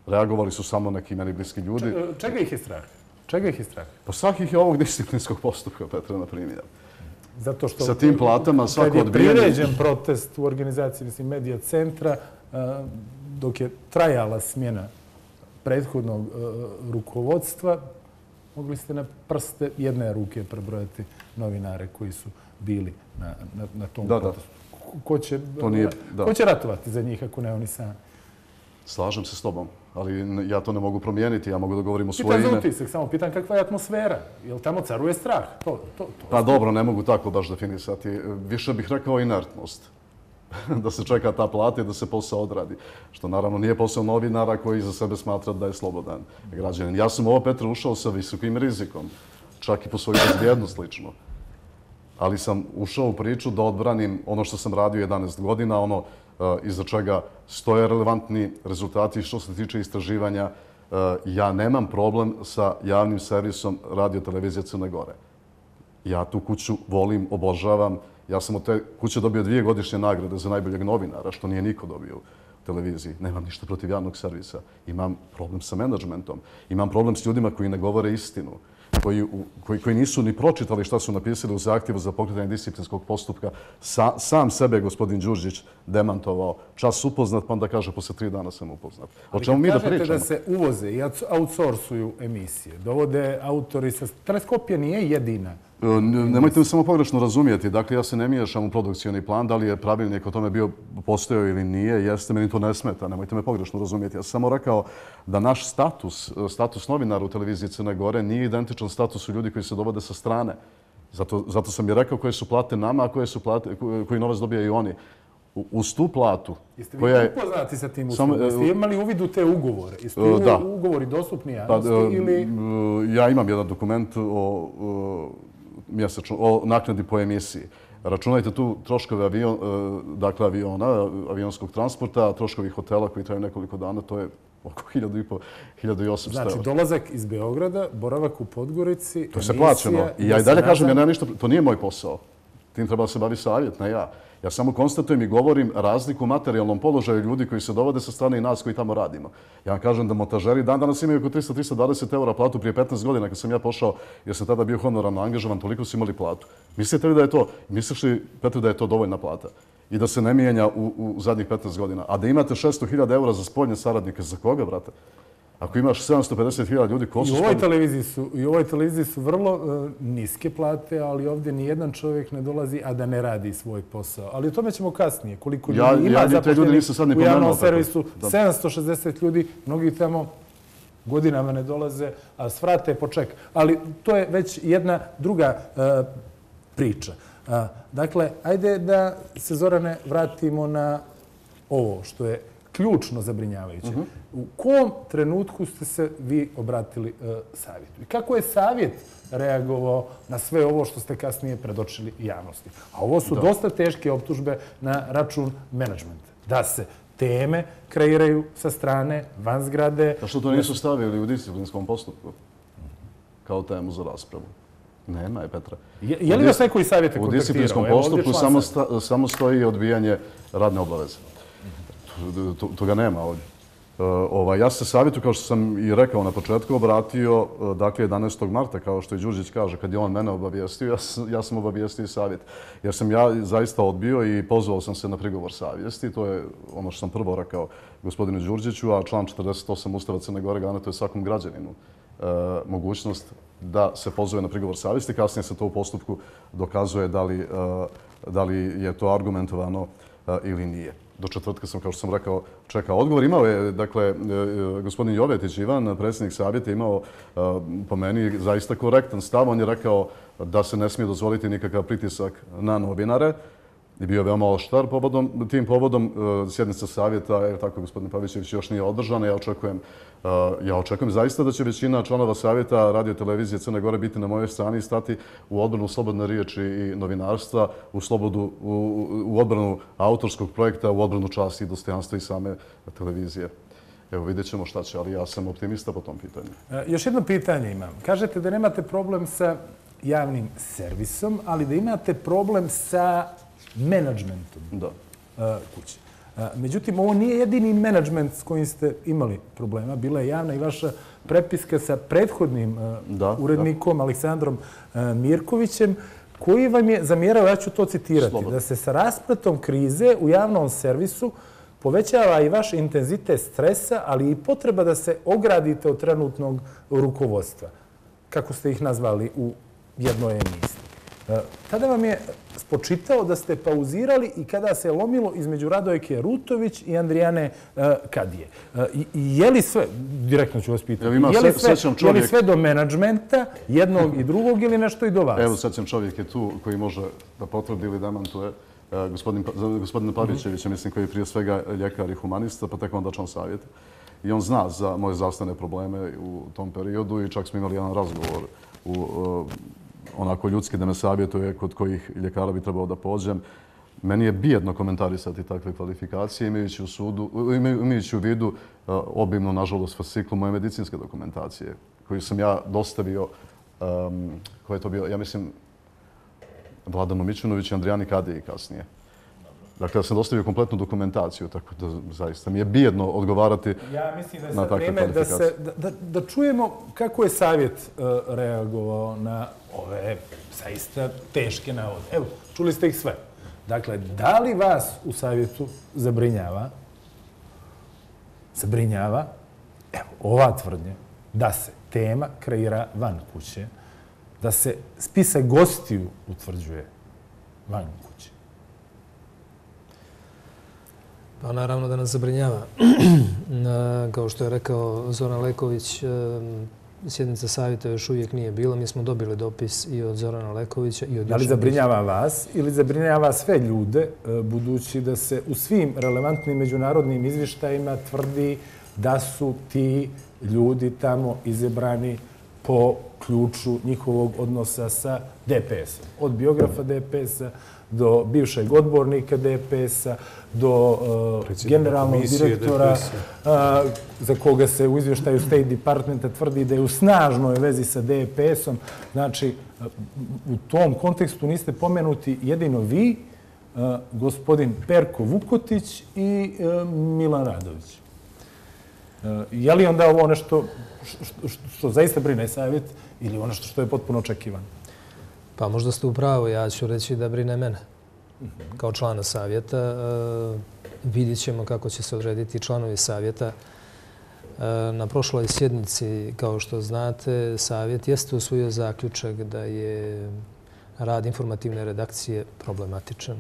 Reagovali su samo neki meni bliski ljudi. Čega ih je strah? Čega ih je strah? Pa svakih je ovog disciplinskog postupka, Petra, na primjer. Zato što Sa tim platama svako kad je odbijanje- priređen protest u organizaciji mislim, medija centra, a, dok je trajala smjena prethodnog a, rukovodstva, mogli ste na prste jedne ruke prebrojati novinare koji su bili na, na, na tom Da, da. protestu. Ko- Ko će, To nije- da. ko će ratovati za njih ako ne oni sami? Slažem se s tobom, ali ja to ne mogu promijeniti, ja mogu da govorim u svoje Pitan za ime. utisak, samo pitan kakva je atmosfera. Jel tamo caruje strah? To, to, to. Pa dobro, ne mogu tako baš definisati. Više bih rekao inertnost. da se čeka ta plata i da se posao odradi. Što naravno nije posao novinara koji za sebe smatra da je slobodan građanin. Ja sam ovo, Petra, ušao sa visokim rizikom, čak i po svoju bezbjednost lično. Ali sam ušao u priču da odbranim ono što sam radio 11 godina, ono Eh, iza čega stoje relevantni rezultati što se tiče istraživanja. Eh, ja nemam problem sa javnim servisom radio televizije Crne Gore. Ja tu kuću volim, obožavam. Ja sam od te kuće dobio dvije godišnje nagrade za najboljeg novinara, što nije niko dobio u televiziji. Nemam ništa protiv javnog servisa. Imam problem sa menadžmentom. Imam problem s ljudima koji ne govore istinu. Koji, koji, koji nisu ni pročitali šta su napisali u zahtjevu za pokretanje disciplinskog postupka. Sa, sam sebe gospodin Đurđić demantovao. Čas upoznat, pa onda kaže posle tri dana sam upoznat. O čemu mi da kažete pričamo? da se uvoze i outsourcuju emisije, dovode autori sa... Teleskopija nije jedina. E, Nemojte me samo pogrešno razumijeti. Dakle, ja se ne miješam u produkcijoni plan. Da li je pravilnik o tome bio postojao ili nije, jeste, meni to ne smeta. Nemojte me pogrešno razumijeti. Ja sam samo rekao da naš status, e, status novinara u televiziji Crne Gore nije identičan statusu ljudi koji se dovode sa strane. Zato, zato sam i rekao koje su plate nama, a koje su plate, ko- koji novac dobijaju oni. u- uz tu platu Jeste vi koja je... upoznati sa tim Samo, uslugama? Jeste e, imali uvid u te ugovore? Jesu E, u- ugovori dostupni Pa, javnosti e, ili... ja imam jedan dokument o, o, mjesečno, o naknadi po emisiji. Računajte tu troškove avion, e, dakle aviona, avionskog transporta, troškovi hotela koji traju nekoliko dana, to je oko 1500, 1800 Znači, dolazak iz Beograda, boravak u Podgorici, To je se emisija plaćeno. I ja i da dalje kažem, ja nemam ništa, to nije moj posao. Tim treba da se bavi savjet, ne ja. Ja samo konstatujem i govorim razliku u materijalnom položaju ljudi koji se dovode sa strane i nas koji tamo radimo. Ja vam kažem da montažeri dan danas imaju oko 300-320 eura platu prije 15 godina kad sam ja pošao, jer sam tada bio honorarno angažovan, toliko su imali platu. Mislite li da je to, misliš li, Petru, da je to dovoljna plata? I da se ne mijenja u, u zadnjih 15 godina. A da imate 600.000 eura za spoljne saradnike, za koga, brate? Ako imaš 750.000 ljudi, ko I su u ovoj televiziji su, i u ovoj televiziji su vrlo e, niske plate, ali ovdje ni jedan čovjek ne dolazi, a da ne radi svoj posao. Ali o tome ćemo kasnije. Koliko Ja- ljudi ja ima ni te ljude nisam sad ni u javnom servisu, da. 760 ljudi, mnogi tamo godinama ne dolaze, a svrate po ček. Ali to je već jedna druga e, priča. A, dakle, ajde da se, Zorane, vratimo na ovo što je ključno zabrinjavajuće. U kom trenutku ste se vi obratili e, savjetu? I kako je savjet reagovao na sve ovo što ste kasnije predočili javnosti? A ovo su dosta teške optužbe na račun menadžmenta. Da se teme kreiraju sa strane, van zgrade. A što to nisu stavili u disciplinskom postupku? Kao temu za raspravu. Nema je, Petra. Je, je li vas neko iz savjeta U disciplinskom postupku samo, sta, samo stoji odbijanje radne obaveze. To- to- Toga nema ovdje. Eh, ovaj, ja se savjetu, kao što sam i rekao na početku, obratio eh, dakle 11. marta, kao što i Đurđić kaže, kad je on mene obavijestio, ja, sam- ja sam obavijestio i savjet. Jer sam ja zaista odbio i pozvao sam se na prigovor savjesti. To je ono što sam prvo rekao gospodinu Đurđiću, a član 48 Ustava Crne Gore garantuje svakom građaninu e, mogućnost da se pozove na prigovor savjesti. Kasnije se to u postupku dokazuje da li, e, da li je to argumentovano e, ili nije. Do četvrtka sam, kao što sam rekao, čeka odgovor. Imao je, dakle, e, e, gospodin Jovetić Ivan, predsjednik savjeta, imao e, po meni zaista korektan stav. On je rekao da se ne smije dozvoliti nikakav pritisak na novinare i bio veoma oštar povodom, tim povodom sjednica savjeta, je tako gospodin Pavićević još nije održana. Ja očekujem, ja očekujem zaista da će većina članova savjeta radio televizije Crne Gore biti na mojoj strani i stati u odbranu slobodne riječi i novinarstva, u, slobodu, u, u- u odbranu autorskog projekta, u odbranu časti i dostojanstva i same televizije. Evo, vidjet ćemo šta će, ali ja sam optimista po tom pitanju. E, Još jedno pitanje imam. Kažete da nemate problem sa javnim servisom, ali da imate problem sa menadžmentom Da. e, kuće. Međutim, ovo nije jedini menadžment s kojim ste imali problema. Bila je javna i vaša prepiska sa prethodnim Da, urednikom Aleksandrom Mirkovićem, koji vam je zamjerao, ja ću to citirati, Slobodno. da se sa raspratom krize u javnom servisu povećava i vaš intenzitet stresa, ali i potreba da se ogradite od trenutnog rukovodstva, kako ste ih nazvali u jednoj emisiji. E, Tada vam je spočitao da ste pauzirali i kada se lomilo između Radojke Rutović i Andrijane e, Kadije. E, I, je li sve, direktno ću vas pitati, je li sve, je li do menadžmenta, jednog i drugog ili nešto i do vas? Evo, sam čovjek je tu koji može da potvrdi ili demantuje. E, Gospodin, Pa- za gospodina Pavićevića, mislim, koji je prije svega ljekar i humanista, pa tek onda član savjeta. I on zna za moje zdravstvene probleme u tom periodu i čak smo imali jedan razgovor u onako ljudski da me savjetuje kod kojih ljekara bi trebao da pođem. Meni je bijedno komentarisati takve kvalifikacije, imajući u, sudu, imaju- imajući u vidu e, obimno, nažalost, fasciklu moje medicinske dokumentacije, koju sam ja dostavio, um, ko je to bio, ja mislim, Vladanu Mićunović i Andrijani Kadiji kasnije. Dakle, ja sam dostavio kompletnu dokumentaciju, tako da zaista mi je bijedno odgovarati. Ja mislim da je na takve vrijeme da, se, kvalifikacije. da, da, da čujemo kako je savjet uh, reagovao na ove zaista teške navode. Evo, čuli ste ih sve. Dakle, da li vas u savjetu zabrinjava, zabrinjava, evo, ova tvrdnja, da se tema kreira van kuće, da se spisak gostiju utvrđuje van kuće. Pa naravno da nas zabrinjava. Kao što je rekao Zoran Leković, sjednica savjeta još uvijek nije bila. Mi smo dobili dopis i od Zorana Lekovića i od... Da li zabrinjava vas ili zabrinjava sve ljude, e, budući da se u svim relevantnim međunarodnim izvištajima tvrdi da su ti ljudi tamo izebrani po ključu njihovog odnosa sa DPS-om. Od biografa DPS-a do bivšeg odbornika DPS-a, do uh, generalnog direktora uh, za koga se u izvještaju State Departmenta tvrdi da je u snažnoj vezi sa DPS-om. Znači, uh, u tom kontekstu niste pomenuti jedino vi, gospodin Perko Vukotić i Milan Radović. Je li onda ovo nešto što zaista brine savjet ili ono što je potpuno očekivano? Pa možda ste upravo, ja ću reći da brine mene. Kao člana savjeta e, vidjet ćemo kako će se odrediti članovi savjeta. E, na prošloj sjednici, kao što znate, savjet jeste usvojio zaključak da je rad informativne redakcije problematičan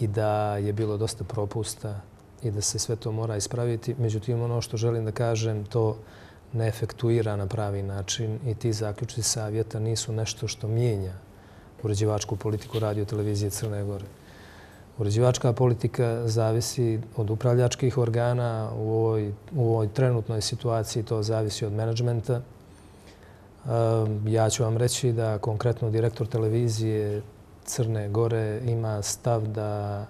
i da je bilo dosta propusta i da se sve to mora ispraviti. Međutim, ono što želim da kažem, to ne efektuira na pravi način i ti zaključci savjeta nisu nešto što mijenja uređivačku politiku radio televizije Crne Gore. Uređivačka politika zavisi od upravljačkih organa u ovoj, u ovoj trenutnoj situaciji, to zavisi od menadžmenta. Ehm, ja ću vam reći da konkretno direktor televizije Crne Gore ima stav da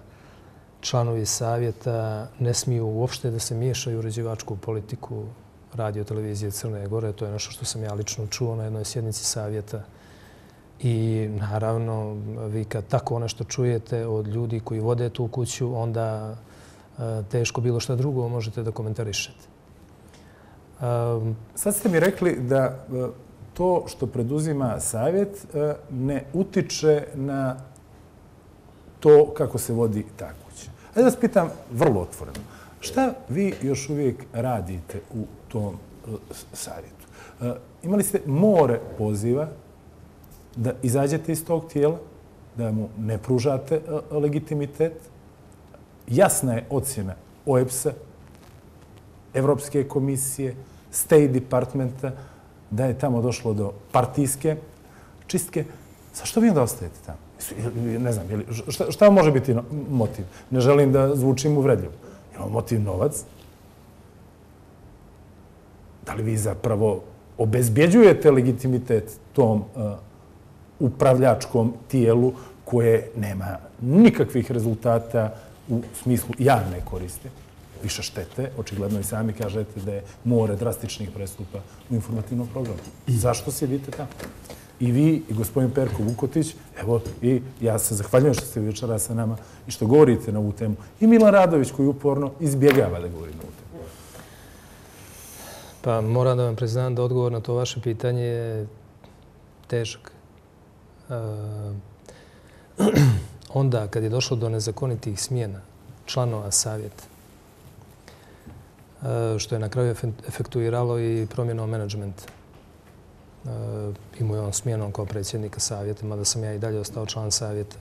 članovi savjeta ne smiju uopšte da se miješaju u uređivačku politiku radio televizije Crne Gore. To je nešto što sam ja lično čuo na jednoj sjednici savjeta. I naravno, vi kad tako nešto čujete od ljudi koji vode tu kuću, onda eh, teško bilo što drugo možete da komentarišete. Um, sad ste mi rekli da eh, to što preduzima savjet eh, ne utiče na to kako se vodi ta kuća. Ajde da vas pitam vrlo otvoreno. Šta vi još uvijek radite u tom e, savjetu? E, imali ste more poziva da izađete iz tog tijela, da mu ne pružate e, legitimitet. Jasna je ocjena OEPS-a, Evropske komisije, State Departmenta, da je tamo došlo do partijske čistke. Zašto vi onda ostajete tamo? Ne znam, šta, šta može biti motiv? Ne želim da zvučim uvredljivo. Imamo motiv novac. Da li vi zapravo obezbjeđujete legitimitet tom uh, upravljačkom tijelu koje nema nikakvih rezultata u smislu javne koriste? Više štete, očigledno i sami kažete da je more drastičnih prestupa u informativnom programu. Zašto sjedite tamo? i vi i gospodin Perko Vukotić, evo i ja se zahvaljujem što ste večera sa nama i što govorite na ovu temu. I Milan Radović koji uporno izbjegava da govori na ovu temu. Pa moram da vam priznam da odgovor na to vaše pitanje je težak. E, onda kad je došlo do nezakonitih smjena članova savjeta, e, što je na kraju efektuiralo i promjenom menadžmenta, Eh, imao je on smjenom kao predsjednika savjeta, mada sam ja i dalje ostao član savjeta.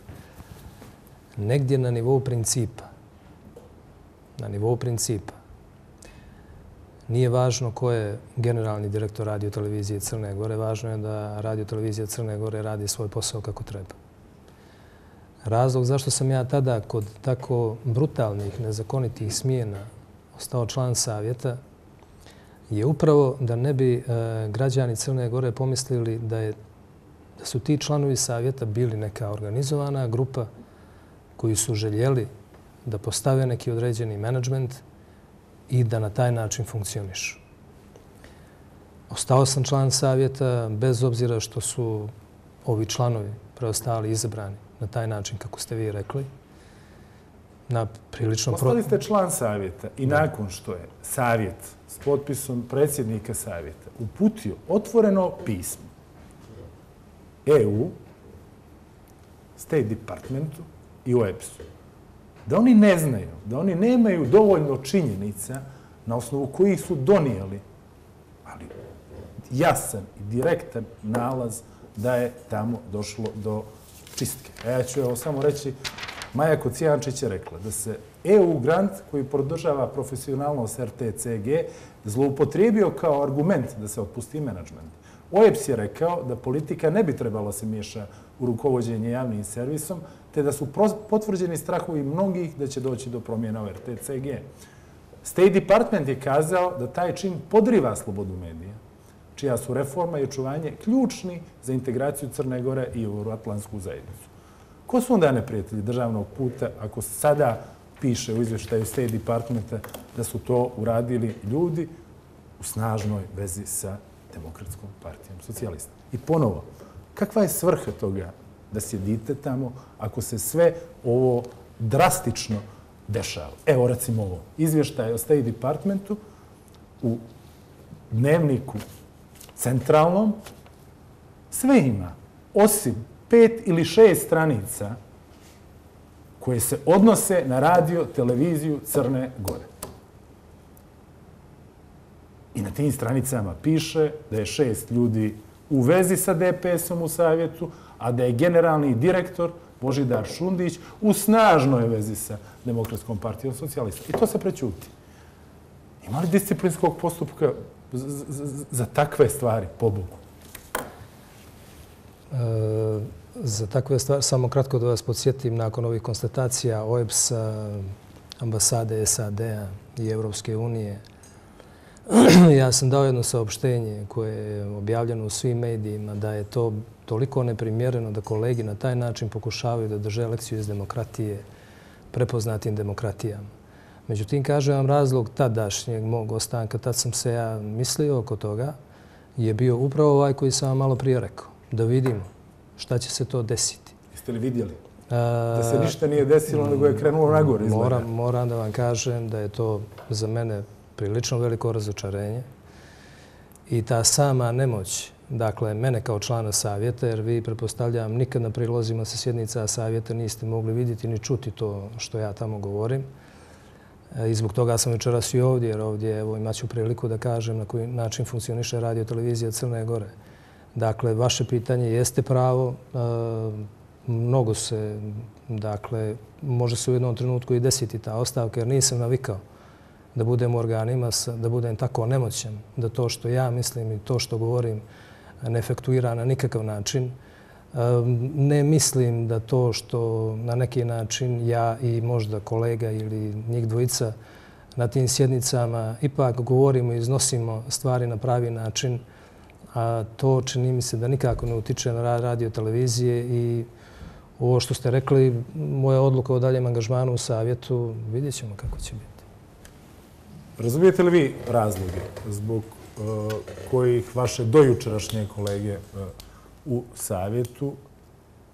Negdje na nivou principa, na nivou principa, nije važno ko je generalni direktor radio televizije Crne Gore, važno je da radio televizija Crne Gore radi svoj posao kako treba. Razlog zašto sam ja tada kod tako brutalnih, nezakonitih smjena ostao član savjeta je upravo da ne bi e, građani Crne Gore pomislili da, je, da su ti članovi savjeta bili neka organizovana grupa koji su željeli da postave neki određeni menadžment i da na taj način funkcionišu. Ostao sam član savjeta bez obzira što su ovi članovi preostali izabrani na taj način kako ste vi rekli. Na prilično... Ostali ste član savjeta i nakon što je savjet s potpisom predsjednika savjeta uputio otvoreno pismo EU, State Departmentu i OEPS-u, da oni ne znaju, da oni nemaju dovoljno činjenica na osnovu kojih su donijeli, ali jasan i direktan nalaz da je tamo došlo do čistke. A ja ću evo samo reći Maja Kocijančić je rekla da se EU grant koji podržava profesionalnost RTCG zloupotrijebio kao argument da se otpusti menadžment. OEPS je rekao da politika ne bi trebala se miješa u rukovodđenje javnim servisom, te da su potvrđeni strahovi mnogih da će doći do promjena u RTCG. State Department je kazao da taj čin podriva slobodu medija, čija su reforma i očuvanje ključni za integraciju Crne Gore i Euroatlantsku zajednicu. Ko su onda neprijatelji državnog puta ako sada piše u izvještaju State Departmenta da su to uradili ljudi u snažnoj vezi sa Demokratskom partijom socijalista? I ponovo, kakva je svrha toga da sjedite tamo ako se sve ovo drastično dešava? Evo, recimo ovo, izvještaj o State Departmentu u dnevniku centralnom sve ima, osim pet ili šest stranica koje se odnose na radio, televiziju Crne Gore. I na tim stranicama piše da je šest ljudi u vezi sa DPS-om u savjetu, a da je generalni direktor Božidar Šundić u snažnoj vezi sa Demokratskom partijom socijalista. I to se prećuti. Ima li disciplinskog postupka za takve stvari, po Bogu? E, za takve stvari, samo kratko da vas podsjetim, nakon ovih konstatacija OEBS-a, ambasade SAD-a i Evropske unije, ja sam dao jedno saopštenje koje je objavljeno u svim medijima da je to toliko neprimjereno da kolegi na taj način pokušavaju da drže lekciju iz demokratije prepoznatim demokratijama. Međutim, kažem vam razlog tadašnjeg mog ostanka, tad sam se ja mislio oko toga, je bio upravo ovaj koji sam vam malo prije rekao. Da vidimo šta će se to desiti. Jeste li vidjeli? Da se ništa nije desilo, nego je krenulo na gore. Moram, moram da vam kažem da je to za mene prilično veliko razočarenje. I ta sama nemoć, dakle, mene kao člana savjeta, jer vi, prepostavljam, nikad na prilozima sa sjednica savjeta niste mogli vidjeti ni čuti to što ja tamo govorim. E, I zbog toga sam večeras i ovdje, jer ovdje evo, imaću priliku da kažem na koji način funkcioniše radio televizija Crne Gore. Dakle, vaše pitanje jeste pravo. E, mnogo se, dakle, može se u jednom trenutku i desiti ta ostavka, jer nisam navikao da budem u organima, da budem tako nemoćan, da to što ja mislim i to što govorim ne efektuira na nikakav način. Ne mislim da to što na neki način ja i možda kolega ili njih dvojica na tim sjednicama ipak govorimo i iznosimo stvari na pravi način, a to čini mi se da nikako ne utiče na rad radio televizije i ovo što ste rekli, moja odluka o daljem angažmanu u savjetu, vidjet ćemo kako će biti. Razumijete li vi razloge zbog Eh, kojih vaše dojučerašnje kolege eh, u savjetu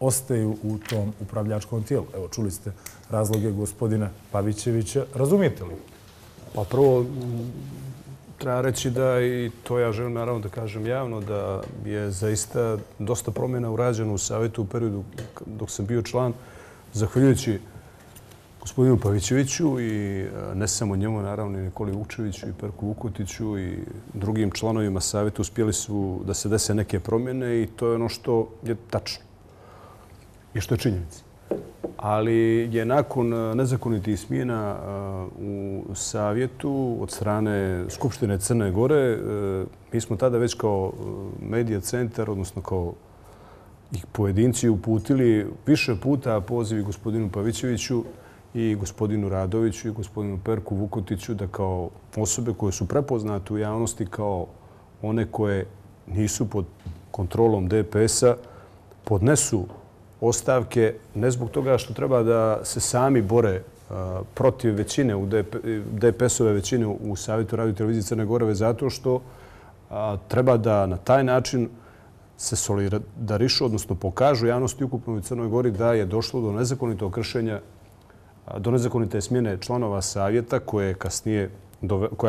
ostaju u tom upravljačkom tijelu? Evo, čuli ste razloge gospodina Pavićevića. Razumijete li? Pa prvo, treba reći da i to ja želim naravno da kažem javno, da je zaista dosta promjena urađena u savjetu u periodu dok sam bio član, zahvaljujući gospodinu Pavićeviću i e, ne samo njemu, naravno i Nikoli Vukčeviću i Perku Vukotiću i drugim članovima savjeta uspjeli su da se dese neke promjene i to je ono što je tačno i što je činjenica. Ali je nakon e, nezakonitih smjena e, u Savjetu od strane Skupštine Crne Gore, mi smo tada već kao medija centar, odnosno kao ih pojedinci uputili više puta pozivi gospodinu Pavićeviću i gospodinu Radoviću i gospodinu Perku Vukotiću da kao osobe koje su prepoznate u javnosti kao one koje nisu pod kontrolom DPS-a podnesu ostavke, ne zbog toga što treba da se sami bore protiv većine, u DPS-ove većine u Savjetu radio televizije Crne Goreve, zato što treba da na taj način se solidarišu, odnosno pokažu javnosti ukupno u Crnoj Gori da je došlo do nezakonitog kršenja, do nezakonite smjene članova Savjeta koja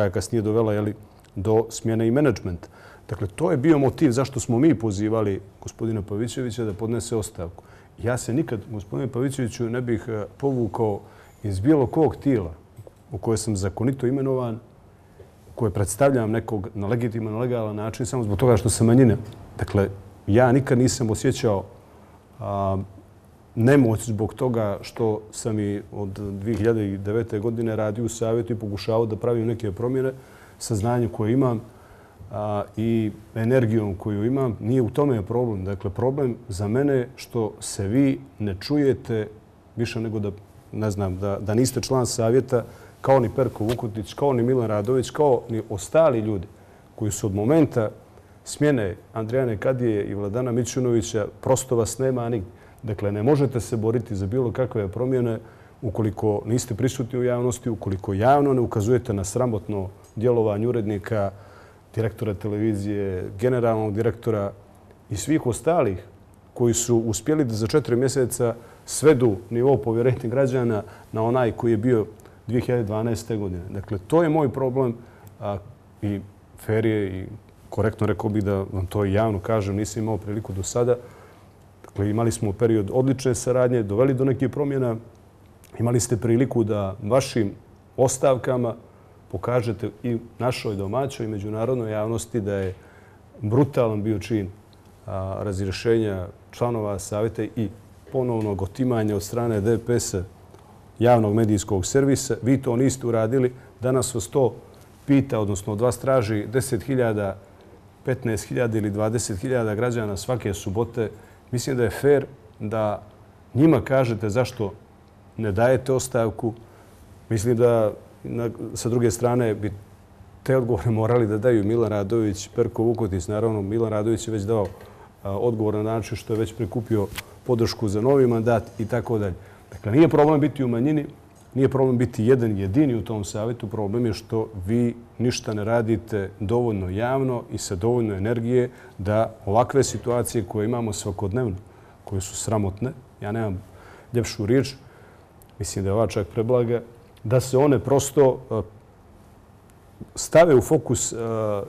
je kasnije dovela do smjene i menadžmenta. Dakle, to je bio motiv zašto smo mi pozivali gospodina Pavićevića da podnese ostavku ja se nikad, gospodine Pavićeviću, ne bih e, povukao iz bilo kog tijela u koje sam zakonito imenovan, koje predstavljam nekog na legitiman, legalan način, samo zbog toga što sam manjine. Dakle, ja nikad nisam osjećao nemoć zbog toga što sam i od 2009. godine radio u savjetu i pokušao da pravim neke promjene sa znanjem koje imam a, i energijom koju imam. Nije u tome problem. Dakle, problem za mene je što se vi ne čujete više nego da, ne znam, da, da niste član savjeta kao ni Perko Vukotić, kao ni Milan Radović, kao ni ostali ljudi koji su od momenta smjene Andrijane Kadije i Vladana Mićunovića prosto vas nema nigdje. Dakle, ne možete se boriti za bilo kakve promjene ukoliko niste prisutni u javnosti, ukoliko javno ne ukazujete na sramotno djelovanje urednika, direktora televizije, generalnog direktora i svih ostalih koji su uspjeli da za četiri mjeseca svedu nivo povjerenja građana na onaj koji je bio 2012. godine. Dakle, to je moj problem a, i fer je i korektno rekao bih da vam to javno kažem, nisam imao priliku do sada. Dakle, imali smo period odlične saradnje, doveli do nekih promjena. Imali ste priliku da vašim ostavkama pokažete i našoj domaćoj i međunarodnoj javnosti da je brutalan bio čin razrješenja članova savjeta i ponovnog otimanja od strane DPS-a javnog medijskog servisa. Vi to niste uradili. Danas vas to pita, odnosno od vas traži 10.000, 15.000 ili 20.000 građana svake subote. Mislim da je fair da njima kažete zašto ne dajete ostavku. Mislim da sa druge strane bi te odgovore morali da daju Milan Radović, Perko Vukotis. Naravno, Milan Radović je već dao odgovor na način što je već prikupio podršku za novi mandat i tako dalje. Dakle, nije problem biti u manjini, nije problem biti jedan jedini u tom savjetu. Problem je što vi ništa ne radite dovoljno javno i sa dovoljno energije da ovakve situacije koje imamo svakodnevno, koje su sramotne, ja nemam ljepšu riječ, mislim da je ova čak preblaga, da se one prosto e, stave u fokus e,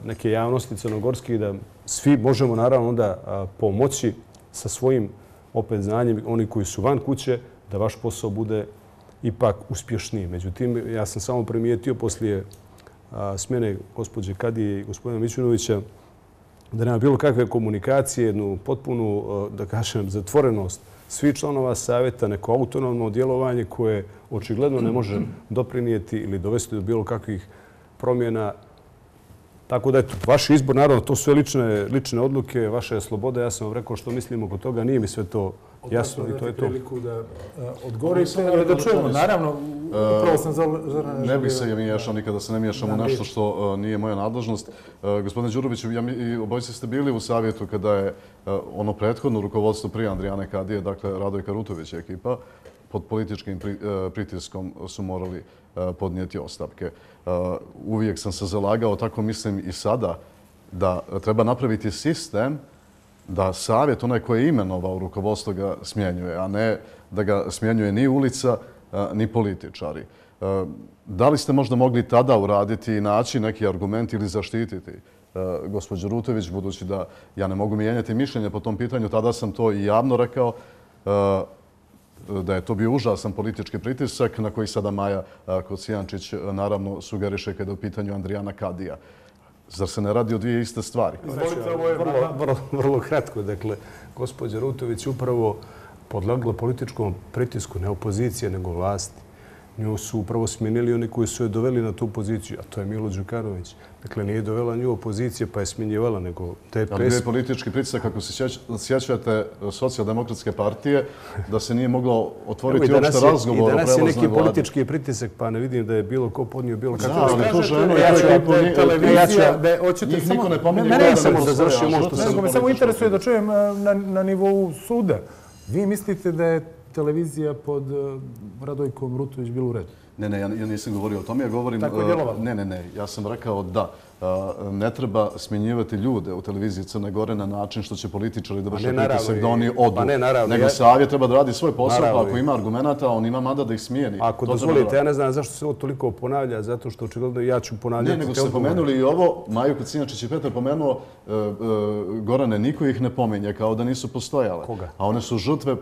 neke javnosti crnogorske i da svi možemo naravno onda e, pomoći sa svojim opet znanjem, oni koji su van kuće, da vaš posao bude ipak uspješniji. Međutim, ja sam samo primijetio poslije smjene gospođe Kadije i gospodina Mićunovića da nema bilo kakve komunikacije, jednu potpunu, da kažem, zatvorenost svi članova savjeta, neko autonomno djelovanje koje očigledno ne može doprinijeti ili dovesti do bilo kakvih promjena. Tako da, eto, vaš izbor, naravno, to su sve lične, lične odluke, vaše slobode. Ja sam vam rekao što mislim oko toga, nije mi sve to jasno i to je to. priliku da uh, odgovorite, ali da čujemo, naravno, upravo sam za... Ne bih se miješao nikada se ne miješam u nešto što uh, nije moja nadležnost. Uh, gospodine Đurović, ja, i obojice ste bili u savjetu kada je ono prethodno rukovodstvo prije Andrijane Kadije, dakle Radoj Karutović ekipa, pod političkim pritiskom su morali podnijeti ostavke. Uvijek sam se zalagao, tako mislim i sada, da treba napraviti sistem da savjet, onaj koji je imenovao rukovodstvo, ga smjenjuje, a ne da ga smjenjuje ni ulica, ni političari. E, da li ste možda mogli tada uraditi i naći neki argument ili zaštititi e, gospođu Rutović, budući da ja ne mogu mijenjati mišljenje po tom pitanju, tada sam to i javno rekao, e, da je to bio užasan politički pritisak na koji sada Maja Kocijančić naravno sugeriše kada je u pitanju Andrijana Kadija. Zar se ne radi o dvije iste stvari? Izvolite, ovo je vrlo, vrlo, vrlo kratko. Dakle, gospođa Rutović upravo podlegla političkom pritisku, ne opozicije, nego vlasti nju su upravo smjenili oni koji su je doveli na tu poziciju, a to je Milo Đukanović. Dakle, nije dovela nju opozicija pa je smjenjivala, nego te Ali je politički pritisak, kako se sjećate socijaldemokratske partije, da se nije moglo otvoriti uopšte razgovor o prelaznoj vladi. I danas je neki politički pritisak, pa ne vidim da je bilo ko podnio bilo kako. Znam, ali ja ću televizija, da hoćete njih niko ne pominje. Ne, ne, samo da završim ovo što sam. Samo interesuje da čujem na nivou suda. Vi mislite da je televizija pod eh, Radojkom Rutović bilo u redu? Ne, ne, ja nisam govorio o tome. Ja govorim... Tako je djelovalo? Ne, ne, ne. Ja sam rekao da ne treba smjenjivati ljude u televiziji Crne Gore na način što će političari da vrše pritisak da oni odu. Pa ne, naravno. Nego savjet treba da radi svoj posao, pa ako ima argumenta, on ima manda da ih smijeni. Ako dozvolite, ja ne znam zašto se ovo toliko ponavlja, zato što očigledno ja ću ponavljati. Ne, nego ste pomenuli i ovo, Maju Kocinačić i Petar pomenuo, e, e, Gorane, niko ih ne pominje kao da nisu postojale. Koga? A one su žrtve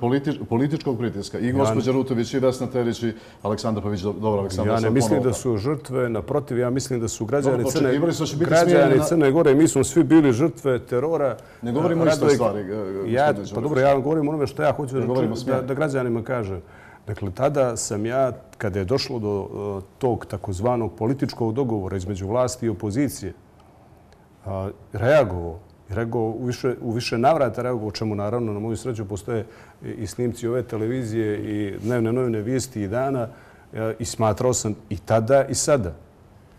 političkog pritiska. I gospođa Rutović, i Vesna Terić, i Aleksandar Pavić, dobro, Aleksandar. Ja ne mislim da su žrtve, naprotiv, ja mislim da su građani Crne... će biti građani Crne Gore, mi smo svi bili žrtve terora. Ne govorimo o istoj Radovik- stvari, Ja, pa dobro, ja vam govorim onome što ja hoću da, građanima kažem. Dakle, tada sam ja, kada je došlo do uh, tog takozvanog političkog dogovora između vlasti i opozicije, reagovao. U više, u više navrata reagovao, o čemu naravno na moju sreću postoje i, i snimci ove televizije i dnevne novine vijesti i dana e, i smatrao sam i tada i sada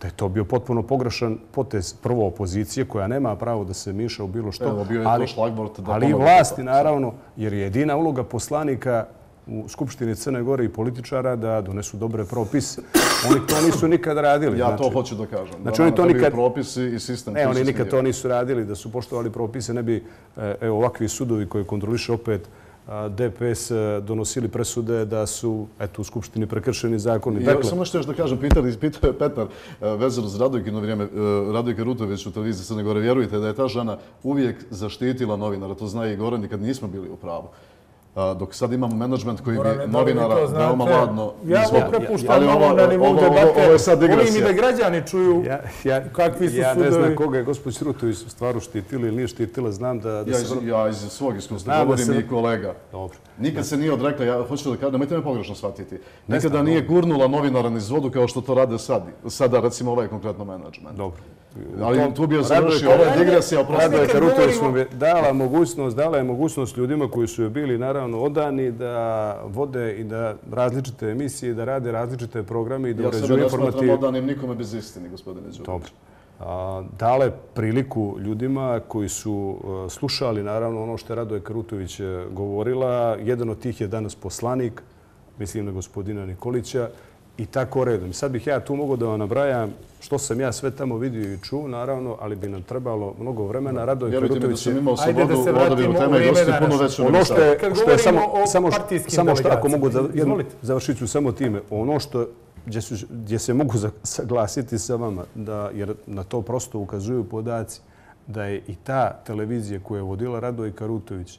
da je to bio potpuno pogrešan potez prvo opozicije koja nema pravo da se miša u bilo što. Evo, bio je to da ali i vlasti naravno, jer je jedina uloga poslanika u Skupštini Crne Gore i političara da donesu dobre propise. Oni to nisu nikad radili. Ja to hoću da kažem. Znači, da oni to nikad- propisi i sistem. Ne, oni nikad to nisu radili, da su poštovali propise, ne bi e, evo, ovakvi sudovi koji kontroliše opet DPS e, donosili presude da su eto, u Skupštini prekršeni zakoni. Ja, Dakle, samo što još da kažem, pitao, pitao je Petar e, vezano za Radojkino vrijeme, e, Radojka Rutović u televiziji Crne Gore. Vjerujte da je ta žena uvijek zaštitila novinara, to zna i Goran, nikad nismo bili u pravu. Dok sad imamo menadžment koji bi vi novinara veoma ladno Ja izvodi. vam prepuštam Ali malo ovo- na nivou ovo- ovo- debate. Ovo je sad Volim i digresija. da građani čuju ja, ja, kakvi su ja ne sudovi. znam koga je gospođ Rutović u stvaru štitila ili nije štitila, znam da, da Ja, iz, ja svog iskustva govorim se- i kolega. Dobro. Nikad se nije odrekla, ja hoću da kažem, nemojte me pogrešno shvatiti. Nikada nije gurnula novinara niz vodu kao što to rade sad. Sada, recimo, ovaj konkretno menadžment. Dobro. Ali tu bi joj završio, ovo je digresija. Radojka Kad Rutović mu je dala mogućnost, dala je mogućnost ljudima koji su joj bili naravno odani da vode i da različite emisije, da rade različite programe i da Ja sebe uređuju ne smatram informativ. odanim nikome bez istini, gospodine Đurić. Dobro. Dale priliku ljudima koji su e, slušali naravno ono što je Radojka Rutović e, govorila. Jedan od tih je danas poslanik, mislim na gospodina Nikolića, i tako redom. Sad bih ja tu mogao da vam nabrajam što sam ja sve tamo vidio i čuo, naravno, ali bi nam trebalo mnogo vremena. Radojka Vjerujte mi da Rutović sam je... imao Ajde da slobodu se u odabiru vratimo u tema i vrijeme gosti puno današnje. veću Ono što je, Kad što je samo, govorimo o samo, partijskim samo što, ako mogu, delegacijama, završit ću samo time, ono što gdje, su, gdje se mogu saglasiti sa vama, da, jer na to prosto ukazuju podaci, da je i ta televizija koju je vodila Radojka Rutović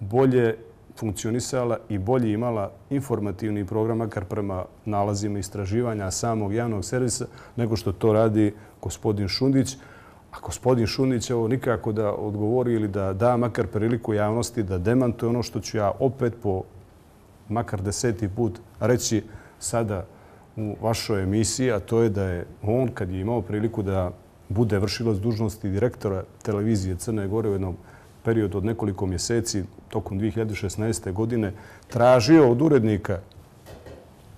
bolje funkcionisala i bolje imala informativni program, makar prema nalazima istraživanja samog javnog servisa, nego što to radi gospodin Šundić. A gospodin Šundić ovo nikako da odgovori ili da da makar priliku javnosti da demantuje ono što ću ja opet po makar deseti put reći sada u vašoj emisiji, a to je da je on, kad je imao priliku da bude vršilac dužnosti direktora televizije Crne Gore u jednom period od nekoliko mjeseci tokom 2016. godine, tražio od urednika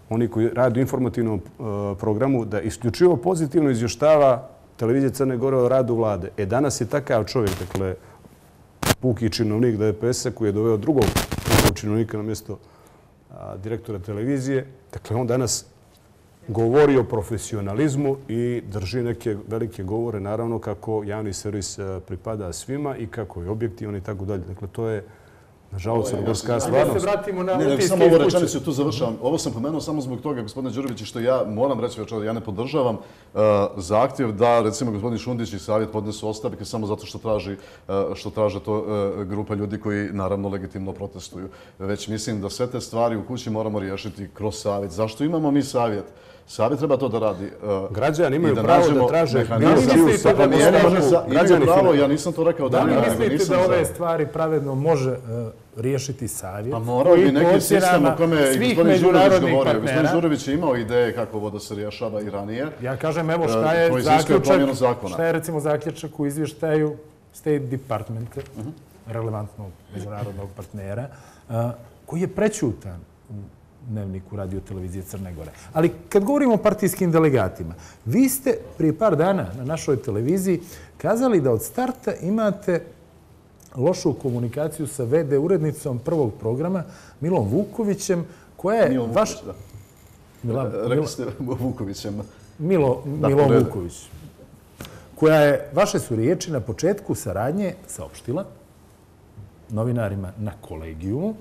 oni koji radi u informativnom e, programu da isključivo pozitivno izvještava televizije Crne Gore o radu vlade. E danas je takav čovjek, dakle, puki činovnik DPS-a koji je doveo drugog činovnika na mjesto direktora televizije. Dakle, on danas govori o profesionalizmu i drži neke velike govore, naravno, kako javni servis e, pripada svima i kako je objektivan i tako dalje. Dakle, to je, nažalost, crnogorska Ajde da se stvarnost. vratimo na Ne, ne, utiske samo kuće. rečenicu tu završavam. Ovo sam pomenuo samo zbog toga, gospodine Đurović, što ja moram reći večer, ja ne podržavam uh, zahtjev da, recimo, gospodin Šundić i savjet podnesu ostavke samo zato što traži uh, što traže to uh, grupa ljudi koji, naravno, legitimno protestuju. Već mislim da sve te stvari u kući moramo riješiti kroz savjet. Zašto imamo mi savjet? Savjet treba to da radi. uh, Građani imaju pravo da traže mehanizam. da građani pravo, fina- ja nisam to rekao da Da li mislite da ove stvari pravedno može e, riješiti savjet? Pa morao bi neki sistem o kome je gospodin međunarodnih govorio. Gospodin. Đurović je imao ideje kako ovo da se rješava i ranije. Ja kažem, evo E, šta to je zaključak, šta je recimo zaključak u izvještaju State Departmenta, Mhm. relevantnog međunarodnog partnera, koji je prećutan u dnevniku radio televizije Crne Gore. Ali kad govorimo o partijskim delegatima, vi ste prije par dana na našoj televiziji kazali da od starta imate lošu komunikaciju sa VD urednicom prvog programa Milom Vukovićem, koja je Milo vaš... Vuković, da. Mila, Rekli ste Vukovićem. Milo, Da, Milo u redu. Vuković, koja je, vaše su riječi na početku saradnje saopštila novinarima na kolegijumu,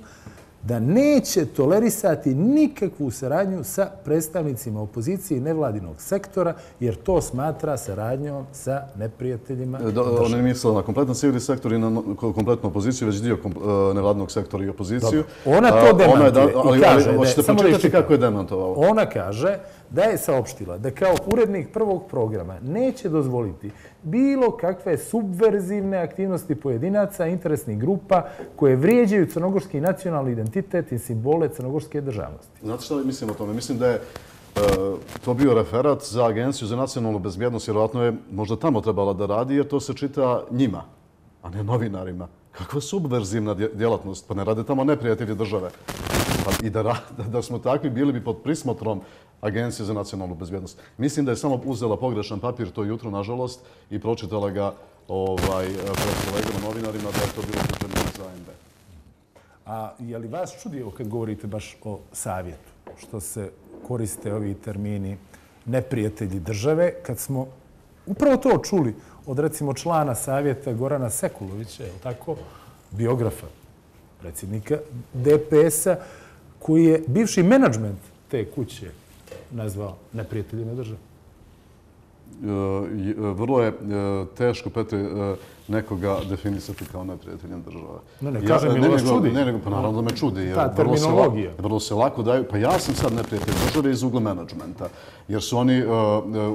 da neće tolerisati nikakvu saradnju sa predstavnicima opozicije i nevladinog sektora, jer to smatra saradnjom sa neprijateljima. Da, on ne misle na kompletan civilni sektor i na kompletnu opoziciju, već dio nevladinog sektora i opoziciju. Dobro. Ona to demantuje i kaže... Ali, hoćete pročitati kako je demantovalo? Ona kaže da je saopštila da kao urednik prvog programa neće dozvoliti bilo kakve subverzivne aktivnosti pojedinaca, interesnih grupa koje vrijeđaju crnogorski nacionalni identitet i simbole crnogorske državnosti. Znate što mislim o tome? Mislim da je e, to bio referat za Agenciju za nacionalnu bezbjednost, vjerovatno je možda tamo trebala da radi, jer to se čita njima, a ne novinarima. Kakva subverzivna djelatnost? Pa ne rade tamo neprijatelji države. Pa I da, da smo takvi, bili bi pod prismotrom Agencije za nacionalnu bezbjednost. Mislim da je samo uzela pogrešan papir to jutro, nažalost, i pročitala ga ovaj, pred kolegama novinarima da je to bilo pitanje za ANB. A je li vas čudio kad govorite baš o savjetu, što se koriste ovi termini neprijatelji države, kad smo upravo to čuli od recimo člana savjeta Gorana Sekulovića, je tako, biografa predsjednika DPS-a, koji je bivši menadžment te kuće nazvao neprijateljima države? E, e, vrlo je e, teško, Petre, nekoga definisati kao neprijateljem države. Ne, ne, kažem, ja, ne, vas čudi. Ne, nego, pa naravno da me čudi. Jer Ta terminologija. Vrlo se, vrlo se lako daju. Pa ja sam sad neprijatelj države iz ugla menadžmenta. Jer su oni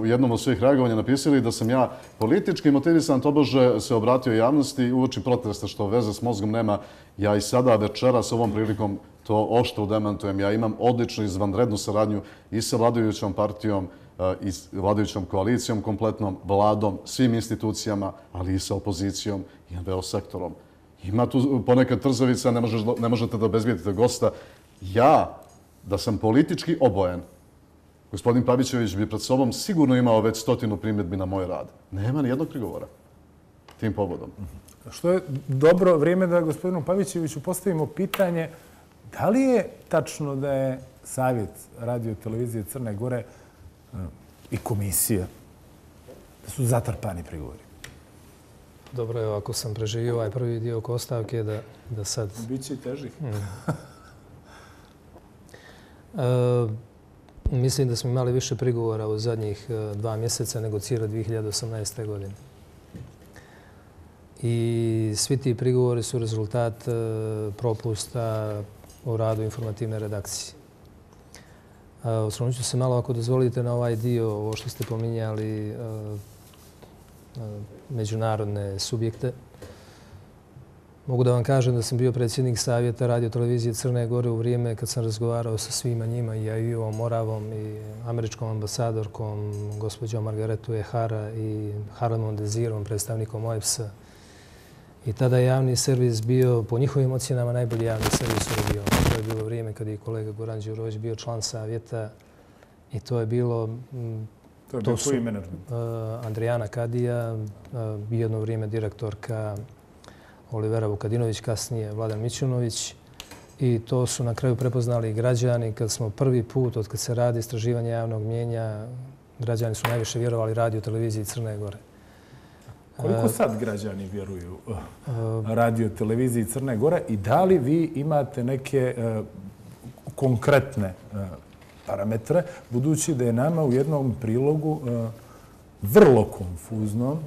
u jednom od svojih reagovanja napisali da sam ja politički motivisan, to bože se obratio javnosti uoči protesta što veze s mozgom nema. Ja i sada večera s ovom prilikom to ošto demantujem. Ja imam odličnu izvanrednu saradnju i sa vladajućom partijom, eh, i vladajućom koalicijom kompletnom, vladom, svim institucijama, ali i sa opozicijom i NVO sektorom. Ima tu ponekad trzavica, ne, možeš, ne možete da obezbijedite gosta. Ja, da sam politički obojen, gospodin Pavićević bi pred sobom sigurno imao već stotinu primjedbi na moj rad. Nema ni jednog prigovora tim povodom. Što je dobro vrijeme da gospodinu Pavićeviću postavimo pitanje da li je tačno da je savjet radio televizije Crne Gore i komisija da su zatrpani prigovori. Dobro, evo, ako sam preživio ovaj prvi dio oko ostavke, da, da sad... Biće i težih. Mm. e, mislim da smo imali više prigovora u zadnjih e, dva mjeseca nego cijela 2018. godine. I svi ti prigovori su rezultat e, propusta u radu informativne redakcije. E, Osnovno ću se malo, ako dozvolite, na ovaj dio, ovo što ste pominjali, e, e, međunarodne subjekte. Mogu da vam kažem da sam bio predsjednik savjeta radio televizije Crne Gore u vrijeme kad sam razgovarao sa svima njima i Aijom Moravom i američkom ambasadorkom, gospođom Margaretu Ehara i Harlemom Dezirom, predstavnikom OEPS-a. I tada je javni servis bio, po njihovim ocjenama, najbolji javni servis u regionu. To je bilo vrijeme kad je kolega Goran Đurović bio član savjeta i to je bilo... Mm, to je bio koji menadžment? Uh, Andrijana Kadija, uh, jedno vrijeme direktorka Olivera Vukadinović, kasnije Vladan Mićunović. I to su na kraju prepoznali građani kad smo prvi put, od kad se radi istraživanje javnog mijenja, građani su najviše vjerovali radio televiziji Crne Gore. Koliko sad građani vjeruju uh, radio televiziji Crne Gore i da li vi imate neke uh, konkretne uh, parametre, budući da je nama u jednom prilogu vrlo konfuznom,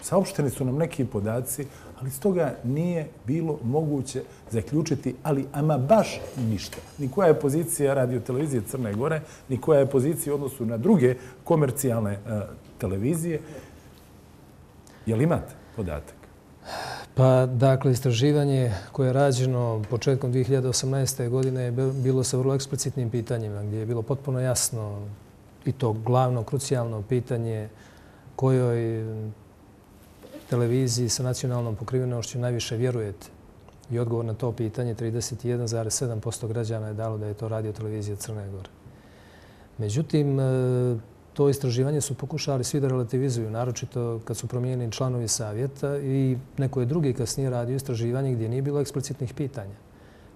saopšteni su nam neki podaci, ali s toga nije bilo moguće zaključiti, ali ama baš ništa. Ni koja je pozicija radio televizije Crne Gore, ni koja je pozicija u odnosu na druge komercijalne televizije. Je li imate podatak? Pa, dakle, istraživanje koje je rađeno početkom 2018. godine je bilo sa vrlo eksplicitnim pitanjima, gdje je bilo potpuno jasno i to glavno, krucijalno pitanje kojoj televiziji sa nacionalnom pokrivenošću najviše vjerujete. I odgovor na to pitanje, 31,7% građana je dalo da je to radio televizija Crne Gore. Međutim, e, to istraživanje su pokušali svi da relativizuju, naročito kad su promijenili članovi savjeta i neko je drugi kasnije radio istraživanje gdje nije bilo eksplicitnih pitanja,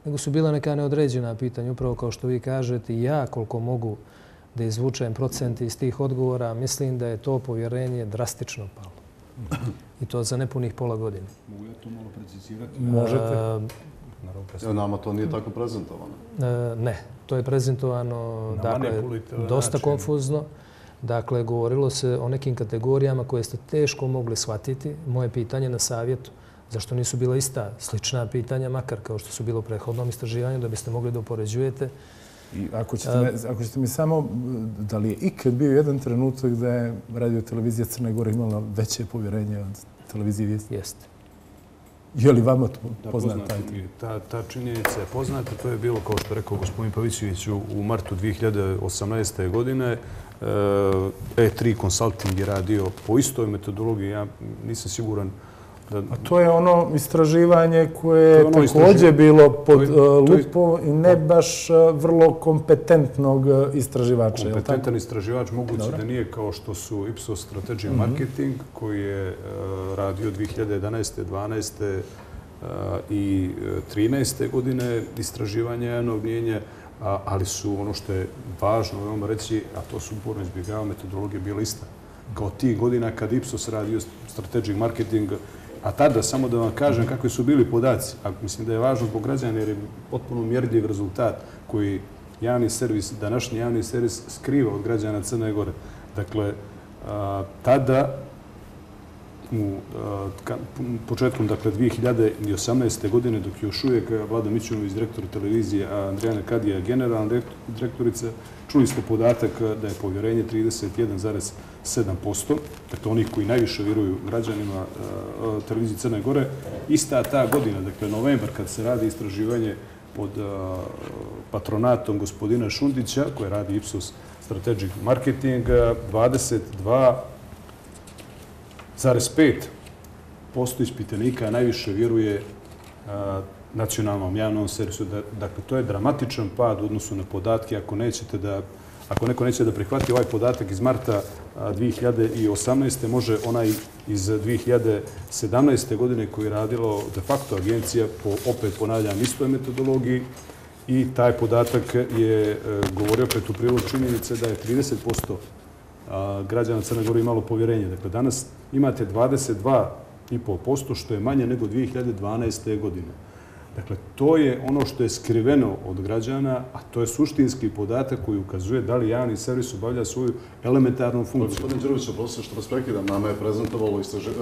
nego su bila neka neodređena pitanja, upravo kao što vi kažete, ja koliko mogu da izvučem procenti iz tih odgovora, mislim da je to povjerenje drastično palo. I to za nepunih pola godine. Mogu ja to malo precizirati? Možete. naravno Evo, nama to nije tako prezentovano. E, Ne, to je prezentovano dakle, dosta način. konfuzno. Dakle, govorilo se o nekim kategorijama koje ste teško mogli shvatiti. Moje pitanje na savjetu, zašto nisu bila ista slična pitanja, makar kao što su bilo u prethodnom istraživanju, da biste mogli da upoređujete. I ako ćete, me, ako ćete mi samo, da li je ikad bio jedan trenutak da je radio televizija Crne Gore imala veće povjerenje od televizije Vijesti? Jeste. Je li vama to poznat poznata taj. Ta, ta činjenica je poznata. To je bilo, kao što rekao gospodin Pavićević, u, u martu 2018. godine. E, E3 Consulting je radio po istoj metodologiji. Ja nisam siguran da... A to je ono istraživanje koje je ono također bilo pod to je- to je- lupom i ne baš uh, vrlo kompetentnog istraživača. tako? kompetentan istraživač moguće da nije kao što su Ipsos Strategy Mhm. Marketing koji je e, radio 2011. 12. e, i e, 13. godine istraživanja javnog mnjenja, a, ali su ono što je važno veoma reći, a to su uporno izbjegava metodologije bila ista. Kao tih godina kad Ipsos radio Strategic Marketing, a tada, samo da vam kažem kakvi su bili podaci, a mislim da je važno zbog građana jer je potpuno mjerljiv rezultat koji javni servis, današnji javni servis skriva od građana Crne Gore. Dakle, a, tada E, početkom dakle, 2018. godine, dok je još uvijek e, Vlada Mićunov iz direktora televizije Andrijana Kadija, generalna direktorica, čuli smo podatak e, da je povjerenje 31,7%, dakle onih koji najviše viruju građanima televizije Crne Gore. Ista ta godina, dakle novembar, kad se radi istraživanje pod patronatom gospodina Šundića, koje radi Ipsos Strategic Marketing, 22% 1,5% ispitanika najviše vjeruje e, nacionalnom javnom servisu. Dakle, to je dramatičan pad u odnosu na podatke. Ako nećete da Ako neko neće da prihvati ovaj podatak iz marta 2018. može onaj iz 2017. godine koji je radilo de facto agencija, po, opet ponavljam istoj metodologiji, i taj podatak je e, govorio pred uprilu činjenice da je 30% građana Crne Gore imalo povjerenje. Dakle, danas imate 22,5%, što je manje nego 2012. godine. Dakle, to je ono što je skriveno od građana, a to je suštinski podatak koji ukazuje da li javni servis obavlja svoju elementarnu funkciju. Gospodin Đurović, oprosti što vas prekidam, nama je prezentovalo istraži... e,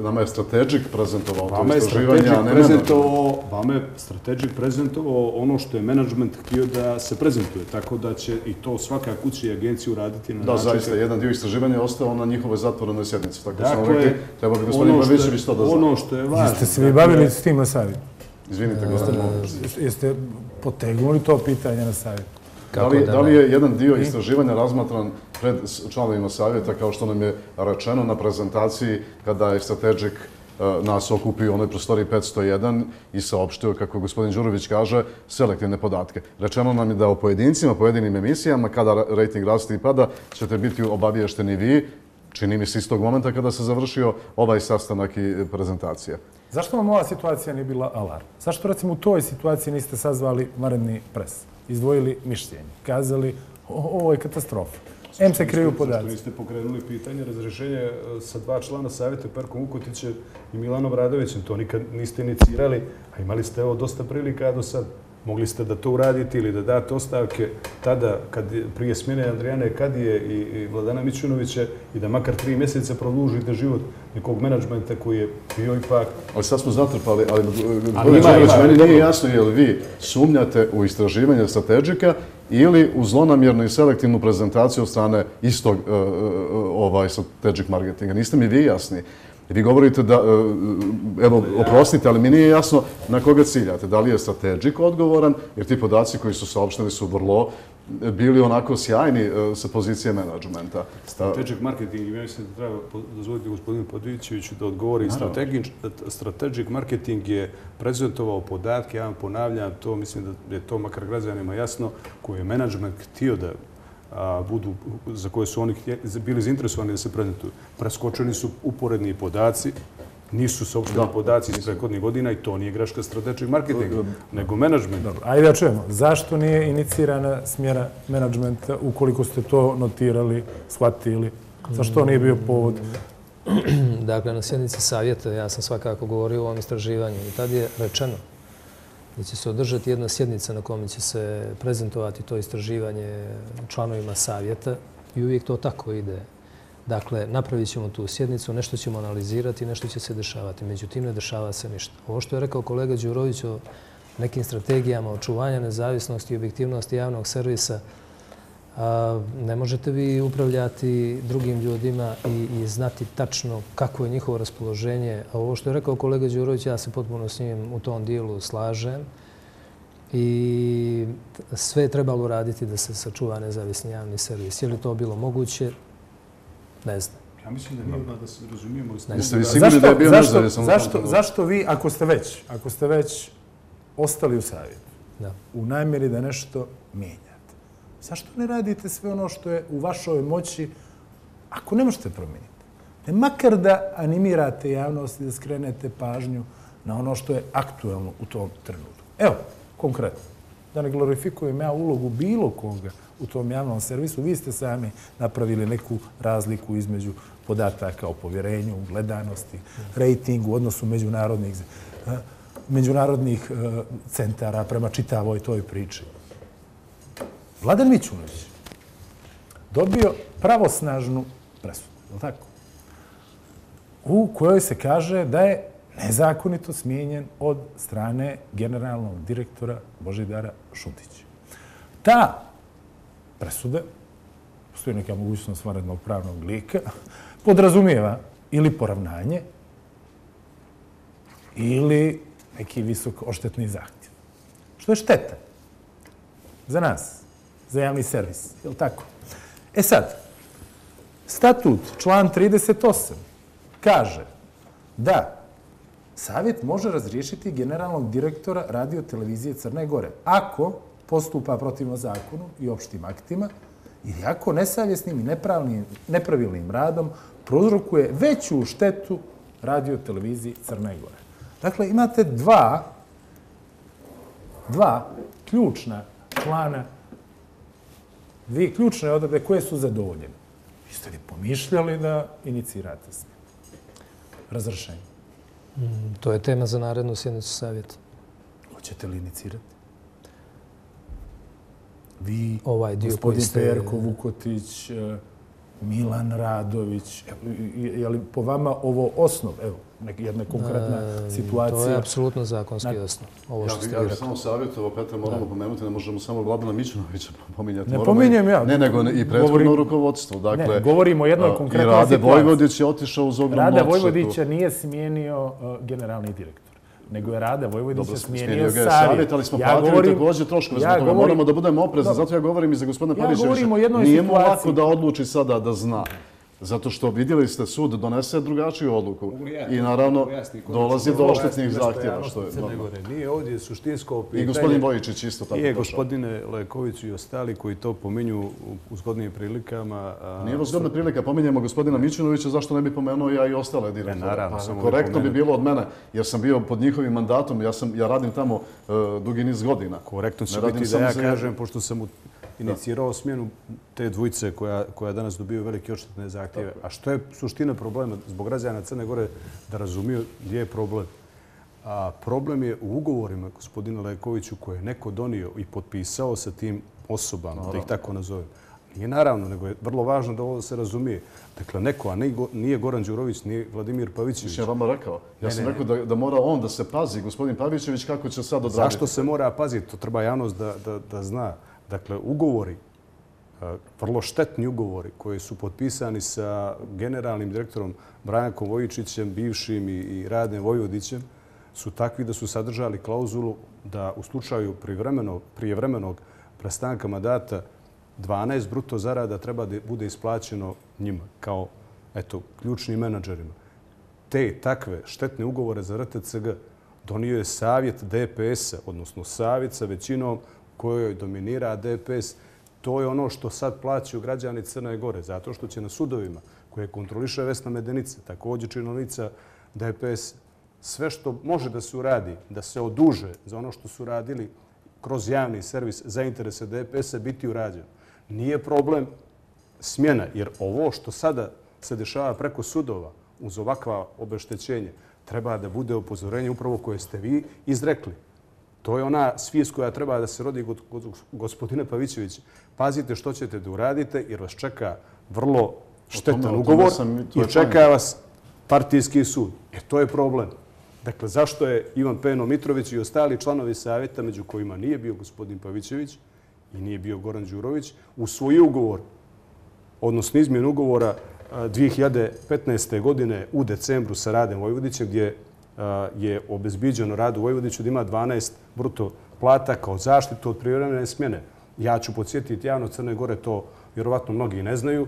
e, nama je strategic prezentovao to Vama istraživanje, a ne prezentovao, vama je strategic prezentovao ono što je management htio da se prezentuje, tako da će i to svaka kuća i agencija uraditi na Da, način zaista, kako- jedan dio istraživanja je ostao na njihovoj zatvorenoj sjednici. Tako smo Dakle, rekli, treba bi gospodin ono Pavićević to da zna. Ono što je važno. Jeste se vi dakle, bavili s tim na savjetu? Izvinite, gospodin. Jeste- Jeste potegnuli to pitanje na savjetu? Da li, da li je jedan dio istraživanja razmatran pred članovima savjeta, kao što nam je rečeno na prezentaciji, kada je Strategic e, nas okupio u onoj prostoriji 501 i saopštio, kako gospodin Đurović kaže, selektivne podatke. Rečeno nam je da o pojedincima, pojedinim emisijama, kada ra- rating raste i pada, ćete biti obaviješteni vi, čini mi se istog momenta kada se završio ovaj sastanak i prezentacija. Zašto vam ova situacija nije bila alarm? Zašto recimo u toj situaciji niste sazvali varedni pres? Izdvojili mišljenje? Kazali "O, ovo je katastrofa. M se kriju Zašto podaci. niste pokrenuli pitanje razrešenja e, sa dva člana savjeta, Perkom Ukotićem i Milanom Radovićem? To nikad niste inicirali, a imali ste evo dosta prilika do sad. Mogli ste da to uradite ili da date ostavke tada, kad je, prije smjene Andrijane Kadije i, i Vladana Mićunovića i da makar tri mjeseca produžite život nekog menadžmenta koji je bio ipak Ali sad smo zatrpali, ali gospodin ima, ima, meni nije jasno je li vi sumnjate u istraživanje strategika ili u zlonamjernu i selektivnu prezentaciju od strane istog uh, uh, ovaj strategic marketinga. Niste mi vi jasni. Vi govorite da, uh, evo, oprostite, ali mi nije jasno na koga ciljate. Da li je strategic odgovoran, jer ti podaci koji su saopšteni su vrlo bili onako sjajni uh, sa pozicije menadžmenta. Strategic marketing, ja mislim da treba dozvoliti gospodinu Podvićeviću da odgovori. Strategic, strategic marketing je prezentovao podatke, ja vam ponavljam, to mislim da je to makar građanima jasno, koje je management htio da a, budu, za koje su oni htje- bili zainteresovani da se prezentuju. Preskočeni su uporedni podaci, nisu saopšteni podaci iz prethodnih godina i to nije greška strategic marketing, nego management. Dobro, ajde da čujemo. Zašto nije inicirana smjera menadžmenta ukoliko ste to notirali, shvatili? Zašto nije bio povod? Dakle, na sjednici savjeta ja sam svakako govorio o ovom istraživanju i tad je rečeno da će se održati jedna sjednica na kome će se prezentovati to istraživanje članovima savjeta i uvijek to tako ide. Dakle, napravit ćemo tu sjednicu, nešto ćemo analizirati, nešto će se dešavati. Međutim, ne dešava se ništa. Ovo što je rekao kolega Đurović o nekim strategijama očuvanja nezavisnosti i objektivnosti javnog servisa, ne možete vi upravljati drugim ljudima i, i znati tačno kako je njihovo raspoloženje. A ovo što je rekao kolega Đurović, ja se potpuno s njim u tom dijelu slažem. I sve je trebalo raditi da se sačuva nezavisni javni servis. Je li to bilo moguće? Ne znam. Ja mislim da nije da se razumijemo. Jeste vi sigurni da je bio nezavisan? Zašto, zašto vi, ako ste već, ako ste već ostali u savjetu, da. u namjeri da nešto mijenja, Zašto ne radite sve ono što je u vašoj moći, ako ne možete promijeniti? Ne makar da animirate javnost i da skrenete pažnju na ono što je aktuelno u tom trenutku. Evo, konkretno, da ne glorifikujem ja ulogu bilo koga u tom javnom servisu, vi ste sami napravili neku razliku između podataka o povjerenju, gledanosti, rejtingu, odnosu međunarodnih, međunarodnih e, centara prema čitavoj toj priči. Vladan Mićunović dobio pravosnažnu presudu, je li tako? U kojoj se kaže da je nezakonito smijenjen od strane generalnog direktora Božidara Šutića. Ta presuda, postoji neka mogućnost vanrednog pravnog lika, podrazumijeva ili poravnanje ili neki visok oštetni zahtjev. Što je šteta za nas, za javni servis. Je li tako? E sad, statut, član 38, kaže da savjet može razriješiti generalnog direktora radio televizije Crne Gore ako postupa protivno zakonu i opštim aktima ili ako nesavjesnim i nepravilnim radom prozrokuje veću štetu radio televiziji Crne Gore. Dakle, imate dva, dva ključna člana dvije ključne odrede koje su zadovoljene. Jeste li pomišljali da inicirate se? Razršenje. Mm, to je tema za narednu sjednicu savjeta. Hoćete li inicirati? Vi, ovaj dio gospodin ste... Perko Vukotić, eh, Milan Radović, je li po vama ovo osnov? Evo, jedna konkretna e, situacija. To je apsolutno zakonski osnov. Ovo što ste ja, bih samo savjetovo, Petra, moramo pomenuti, ne možemo samo Vladana Mićunovića pominjati. Ne pominjem ja. Ne, nego i prethodno rukovodstvo. Dakle, ne, govorimo o jednoj konkretnoj situaciji. I Rade Vojvodić je otišao uz ogromnu Rade Vojvodića nije smijenio uh, generalni direktor nego je Rada Vojvodića smijenio savjet. savjet. Ali smo ja platili govorim, također troškove. Ja govorim, moramo da budemo oprezni. Zato ja govorim i za gospodina Pavićevića. Ja govorim o jednoj Nije situaciji. Nije mu lako da odluči sada da zna. Zato što vidjeli ste sud donese drugačiju odluku. I naravno dolazi do oštetnih zahtjeva. Što je, Nije ovdje suštinsko pitanje. I gospodin Bojičić isto tako Nije gospodine Leković i ostali koji to pominju u zgodnim prilikama. Nije ovo zgodna prilika. Pominjemo gospodina Mićunovića, zašto ne bi pomenuo ja i ostale direktore? Naravno. Pa, korektno bi bilo od mene, jer sam bio pod njihovim mandatom. Ja, sam, ja radim tamo uh, dugi niz godina. Korektno će biti da ja kažem, pošto sam u inicirao smjenu te dvojice koja, koja danas dobiju velike oštetne zahtjeve. A što je suština problema zbog građana Crne Gore da razumiju gdje je problem? A problem je u ugovorima gospodina Lekoviću koje je neko donio i potpisao sa tim osobama, da ih tako nazovem. Nije naravno, nego je vrlo važno da ovo se razumije. Dakle, neko, a nije Goran Đurović, nije Vladimir Pavićević. Ja vama rekao. Ja sam rekao da, da mora on da se pazi, gospodin Pavićević, kako će sad odraditi. Zašto se mora paziti? To treba javnost da, da, da zna. Dakle, ugovori, e, vrlo štetni ugovori koji su potpisani sa generalnim direktorom Brajankom Vojičićem, bivšim i Radem Vojvodićem, su takvi da su sadržali klauzulu da u slučaju prijevremenog prestanka mandata 12 bruto zarada treba da bude isplaćeno njima kao eto, ključnim menadžerima. Te takve štetne ugovore za RTCG donio je savjet DPS-a, odnosno savjet sa većinom kojoj dominira DPS, to je ono što sad plaćaju građani Crne Gore, zato što će na sudovima koje kontroliše Vesna Medenica, također činovnica DPS, sve što može da se uradi, da se oduže za ono što su radili kroz javni servis za interese DPS-a biti urađeno. Nije problem smjena, jer ovo što sada se dešava preko sudova uz ovakva obeštećenja treba da bude upozorenje upravo koje ste vi izrekli To je ona svijest koja treba da se rodi kod gospodine Pavićevića. Pazite što ćete da uradite jer vas čeka vrlo štetan ugovor i čeka vas partijski sud. E to je problem. Dakle, zašto je Ivan Peno Mitrović i ostali članovi savjeta, među kojima nije bio gospodin Pavićević i nije bio Goran Đurović, u svoj ugovor, odnosno izmjen ugovora 2015. godine u decembru sa Radem Vojvodićem, gdje je obezbiđeno rad u Vojvodiću da ima 12 bruto plata kao zaštitu od privremene smjene. Ja ću podsjetiti javno Crne Gore, to vjerovatno mnogi ne znaju,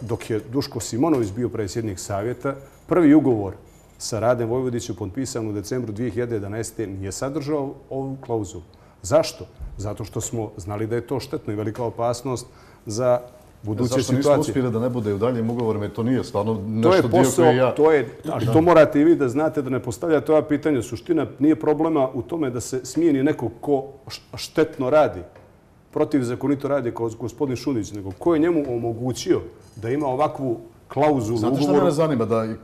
dok je Duško Simonović bio predsjednik savjeta, prvi ugovor sa Radem Vojvodićem potpisan u decembru 2011. nije sadržao ovu klauzulu. Zašto? Zato što smo znali da je to štetno i velika opasnost za buduće situacije. Zašto nismo uspjeli da ne bude u daljim ugovorima? To nije stvarno nešto dio koji ja... To je, ali to morate i vi da znate da ne postavljate ova pitanja. Suština nije problema u tome da se smijeni neko ko štetno radi, protiv zakonito radi kao gospodin Šunić, nego ko je njemu omogućio da ima ovakvu klauzulu ugovoru. Znate što me zanima? Da e, e,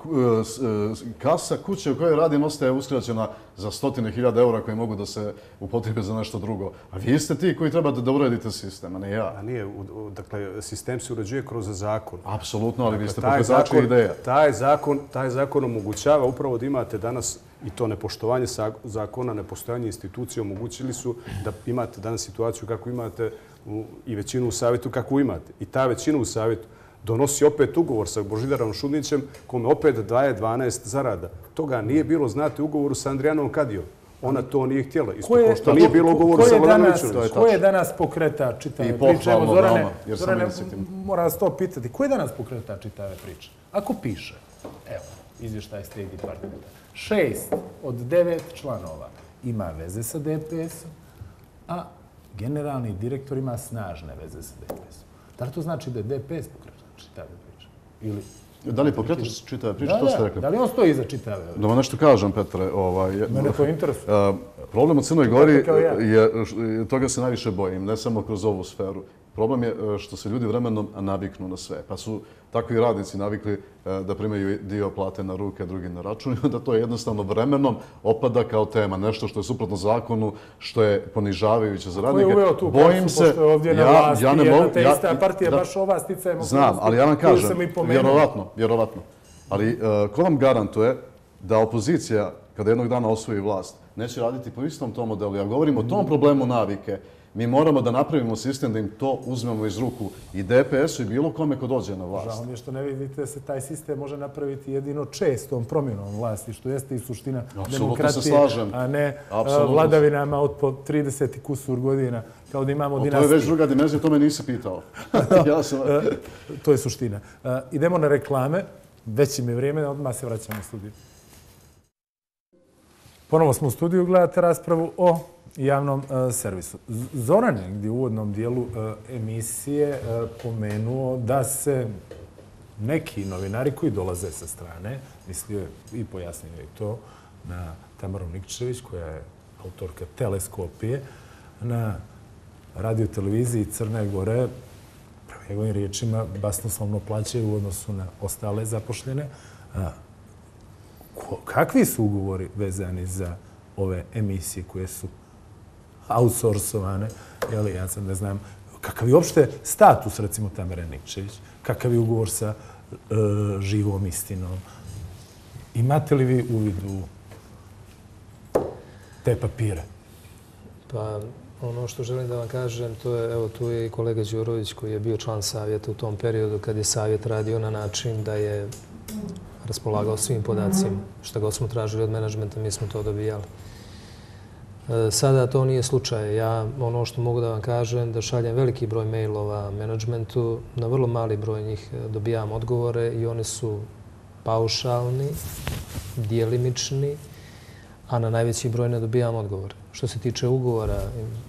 kasa kuće u kojoj radim ostaje uskraćena za stotine hiljada eura koje mogu da se upotrebe za nešto drugo. A vi ste ti koji trebate da uredite sistem, a ne ja. A nije, dakle, sistem se uređuje kroz zakon. Apsolutno, ali vi dakle, ste pokretači ideja. Taj zakon, taj zakon omogućava upravo da imate danas i to nepoštovanje zakona, nepostojanje institucije omogućili su da imate danas situaciju kako imate i većinu u savjetu kako imate. I ta većina u savjetu donosi opet ugovor sa Božidarom Šudnićem, kome opet daje 12 zarada. Toga nije bilo, znate, ugovoru sa Andrijanom Kadijom. Ona to nije htjela. Isto ko što nije bilo ugovoru sa Vladanom Mićunovićem. Ko je danas pokreta čitave priče? Evo, Zorane, Zorane mora vas to pitati. Ko je danas pokreta čitave priče? Ako piše, evo, izvještaj State Departmenta, šest od devet članova ima veze sa DPS-om, a generalni direktor ima snažne veze sa DPS-om. Da li to znači da je DPS pokreta? Čitave priče. Ili... Da li pokretač čitave priče, to ste rekli? Da li on stoji iza čitave? Da vam nešto kažem, Petre. Ovaj, Mene to interesuje. Problem u Crnoj Gori je, toga se najviše bojim, ne samo kroz ovu sferu. Problem je e, što se ljudi vremenom naviknu na sve. Pa su takvi radnici navikli e, da primaju dio plate na ruke, drugi na račun i onda to je jednostavno vremenom opada kao tema. Nešto što je suprotno zakonu, što je ponižavajuće za radnike. Ko je uveo tu Bojim se, je ovdje na vlasti ja, ja ne mogu, jedna te ista partija, da, baš ova sticajem Znam, ali ja vam kažem, vjerovatno, vjerovatno. Ali uh, ko vam garantuje da opozicija, kada jednog dana osvoji vlast, neće raditi po istom tom modelu? Ja govorim o tom problemu navike. Mi moramo da napravimo sistem da im to uzmemo iz ruku i DPS-u i bilo kome ko dođe na vlast. Žao mi je što ne vidite da se taj sistem može napraviti jedino čestom promjenom vlasti, što jeste i suština demokratije, a ne vladavinama od po 30 kusur godina, kao da imamo dinastiju. To je već druga dimenzija, to me nisi pitao. To je suština. Idemo na reklame, već im je vrijeme, odmah se vraćamo u studiju. Ponovo smo u studiju, gledate raspravu o javnom e, servisu. Zoran je gdje u uvodnom dijelu e, emisije e, pomenuo da se neki novinari koji dolaze sa strane, mislio je i pojasnio je to, na Tamaru Nikčević, koja je autorka Teleskopije, na radio televiziji Crne Gore, prema njegovim riječima, basnoslovno plaćaju u odnosu na ostale zapošljene. E, kakvi su ugovori vezani za ove emisije koje su outsourcovane. Jeli, ja sam ne znam kakav je uopšte status, recimo, Tamara Nikčević, kakav je ugovor sa e, živom istinom. Imate li vi uvid u te papire? Pa, ono što želim da vam kažem, to je, evo, tu je i kolega Đurović koji je bio član savjeta u tom periodu kad je savjet radio na način da je raspolagao svim podacima. Šta god smo tražili od menadžmenta, mi smo to dobijali. E, sada to nije slučaj. Ja ono što mogu da vam kažem da šaljem veliki broj mailova menadžmentu, na vrlo mali broj njih e, dobijam odgovore i oni su paušalni, dijelimični, a na najveći broj ne dobijam odgovore. Što se tiče ugovora,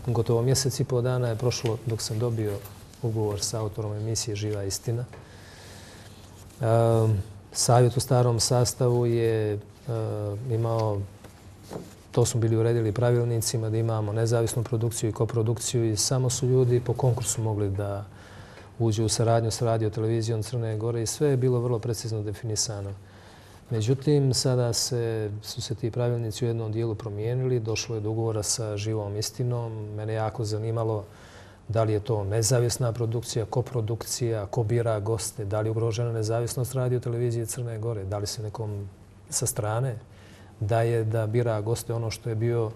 gotovo mjesec i pol dana je prošlo dok sam dobio ugovor sa autorom emisije Živa istina. E, savjet u starom sastavu je e, imao to smo bili uredili pravilnicima da imamo nezavisnu produkciju i koprodukciju i samo su ljudi po konkursu mogli da uđu u saradnju s radio televizijom Crne Gore i sve je bilo vrlo precizno definisano. Međutim, sada se, su se ti pravilnici u jednom dijelu promijenili. Došlo je do ugovora sa živom istinom. Mene jako zanimalo da li je to nezavisna produkcija, koprodukcija, ko bira goste, da li je ugrožena nezavisnost radio televizije Crne Gore, da li se nekom sa strane da je da bira goste ono što je bio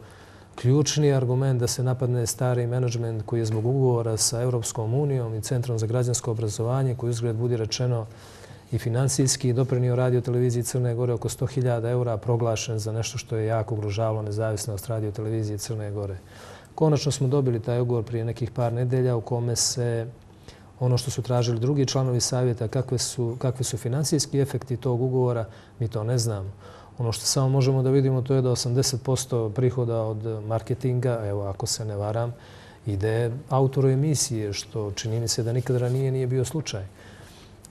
ključni argument da se napadne stari menadžment koji je zbog ugovora sa Europskom unijom i Centrom za građansko obrazovanje, koji uzgled budi rečeno i financijski doprinio radio televiziji Crne Gore oko 100.000 eura proglašen za nešto što je jako ugrožavalo nezavisnost radio televizije Crne Gore. Konačno smo dobili taj ugovor prije nekih par nedelja u kome se ono što su tražili drugi članovi savjeta, kakve su, kakve su financijski efekti tog ugovora, mi to ne znamo. Ono što samo možemo da vidimo to je da 80% prihoda od marketinga, evo ako se ne varam, ide autoru emisije, što čini mi se da nikad ranije nije bio slučaj.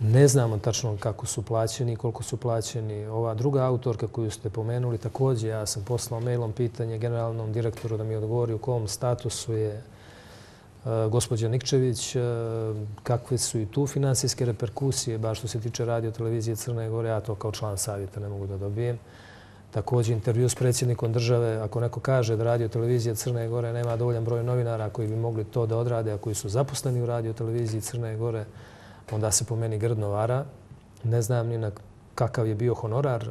Ne znamo tačno kako su plaćeni, koliko su plaćeni. Ova druga autorka koju ste pomenuli, također ja sam poslao mailom pitanje generalnom direktoru da mi odgovori u kom statusu je Eh, gospođa Nikčević, eh, kakve su i tu finansijske reperkusije, baš što se tiče radio televizije Crne Gore, ja to kao član savjeta ne mogu da dobijem. Također intervju s predsjednikom države, ako neko kaže da radio televizija Crne Gore nema dovoljan broj novinara koji bi mogli to da odrade, a koji su zaposleni u radio televiziji Crne Gore, onda se po meni grdno vara. Ne znam ni na kakav je bio honorar e,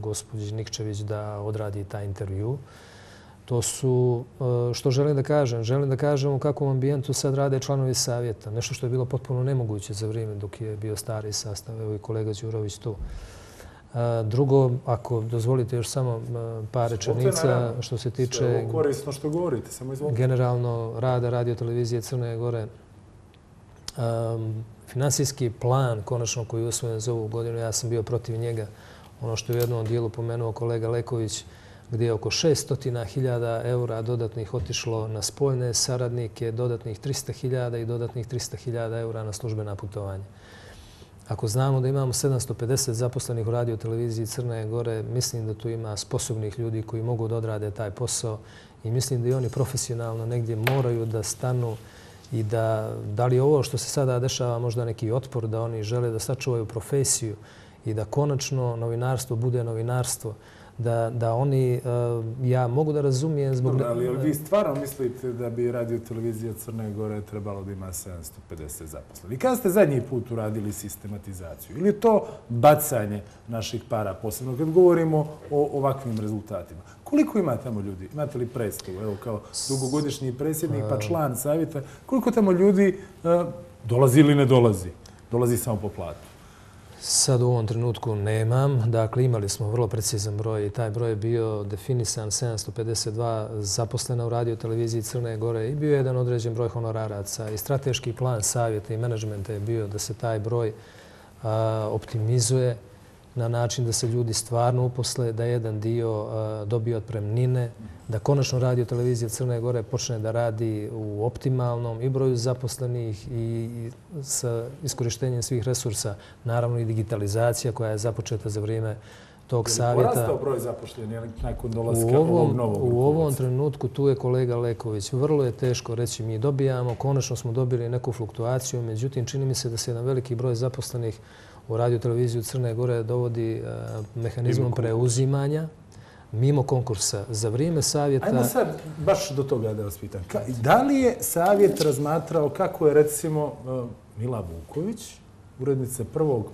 gospođi Nikčević da odradi taj intervju. To su, e, što želim da kažem, želim da kažem u kakvom ambijentu sad rade članovi savjeta. Nešto što je bilo potpuno nemoguće za vrijeme dok je bio stari sastav. Evo i kolega Đurović tu. E, drugo, ako dozvolite još samo par rečenica što se tiče... Korisno što govorite, samo izvolite. Generalno rada radio televizije Crne Gore finansijski plan konačno koji je usvojen za ovu godinu, ja sam bio protiv njega. Ono što je u jednom dijelu pomenuo kolega Leković, gdje je oko 600.000 eura dodatnih otišlo na spoljne saradnike, dodatnih 300.000 i dodatnih 300.000 eura na službena putovanja. Ako znamo da imamo 750 zaposlenih u radio televiziji Crne Gore, mislim da tu ima sposobnih ljudi koji mogu da odrade taj posao i mislim da i oni profesionalno negdje moraju da stanu i da, da li ovo što se sada dešava možda neki otpor da oni žele da sačuvaju profesiju i da konačno novinarstvo bude novinarstvo, da, da oni, eh, ja mogu da razumijem zbog... Dobro, ali vi stvarno mislite da bi radio televizija Crne Gore trebalo da ima 750 zaposlenih? I kada ste zadnji put uradili sistematizaciju? Ili to bacanje naših para, posebno kad govorimo o ovakvim rezultatima? Koliko ima tamo ljudi? Imate li predstavu? Evo, kao dugogodišnji predsjednik pa član savjeta, koliko tamo ljudi eh, dolazi ili ne dolazi? Dolazi samo po platu. Sad u ovom trenutku nemam. Dakle, imali smo vrlo precizan broj i taj broj je bio definisan 752 zaposlena u radio televiziji Crne Gore i bio je jedan određen broj honoraraca. I strateški plan savjeta i menadžmenta je bio da se taj broj optimizuje na način da se ljudi stvarno uposle, da jedan dio dobije otpremnine, da konačno radio televizija Crne Gore počne da radi u optimalnom i broju zaposlenih i sa iskorištenjem svih resursa, naravno i digitalizacija koja je započeta za vrijeme tog savjeta. Je porastao broj zapošljenja nakon dolaska ovog novog U ovom trenutku tu je kolega Leković. Vrlo je teško reći mi dobijamo, konačno smo dobili neku fluktuaciju, međutim čini mi se da se jedan veliki broj zaposlenih u radio televiziju Crne Gore dovodi e, mehanizmom preuzimanja mimo konkursa za vrijeme savjeta... Ajmo sad baš do toga da vas pitam. Da li je savjet razmatrao kako je recimo e, Mila Vuković, urednica prvog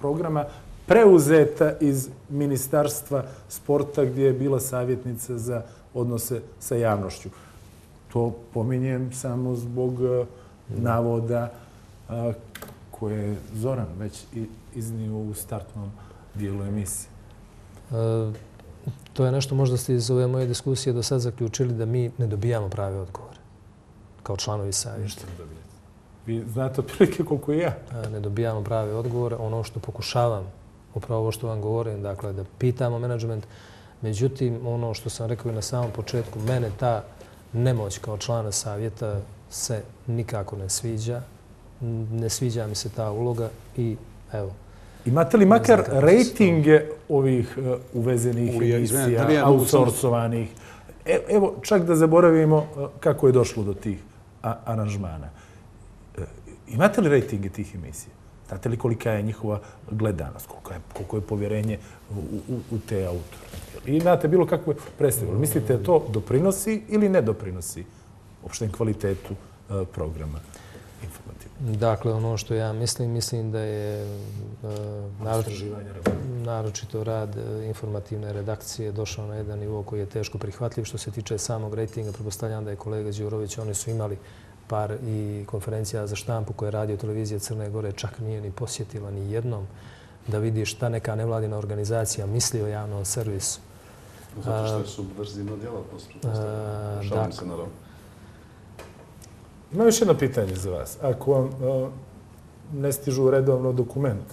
programa, preuzeta iz Ministarstva sporta gdje je bila savjetnica za odnose sa javnošću? To pominjem samo zbog e, navoda koje je Zoran već iznio u startnom dijelu emisije? E, to je nešto, možda ste iz ove moje diskusije do sad zaključili da mi ne dobijamo prave odgovore kao članovi dobijate. Vi znate otprilike koliko je ja. E, ne dobijamo prave odgovore. Ono što pokušavam, upravo ovo što vam govorim, dakle da pitamo menadžment, međutim, ono što sam rekao i na samom početku, mene ta nemoć kao člana savjeta se nikako ne sviđa ne sviđa mi se ta uloga i evo. Imate li makar rejtinge ovih uh, uvezenih emisija, outsourcovanih? E, evo, čak da zaboravimo uh, kako je došlo do tih aranžmana. Imate li rejtinge tih emisija? Znate li kolika je njihova gledanost, koliko je, koliko je povjerenje u, u, u te autore? I znate bilo kakve predstave. Mislite da to doprinosi ili ne doprinosi opštem kvalitetu uh, programa? Dakle, ono što ja mislim, mislim da je uh, naročito, naročito rad uh, informativne redakcije došao na jedan nivo koji je teško prihvatljiv. Što se tiče samog rejtinga, prepostavljam da je kolega Đurović, oni su imali par i konferencija za štampu koje radio televizija Crne Gore, čak nije ni posjetila ni jednom da vidi šta neka nevladina organizacija misli o javnom servisu. Zato što je subverzivna djelatnost. Šalim se naravno. Ima još jedno pitanje za vas. Ako vam uh, ne stižu redovno dokument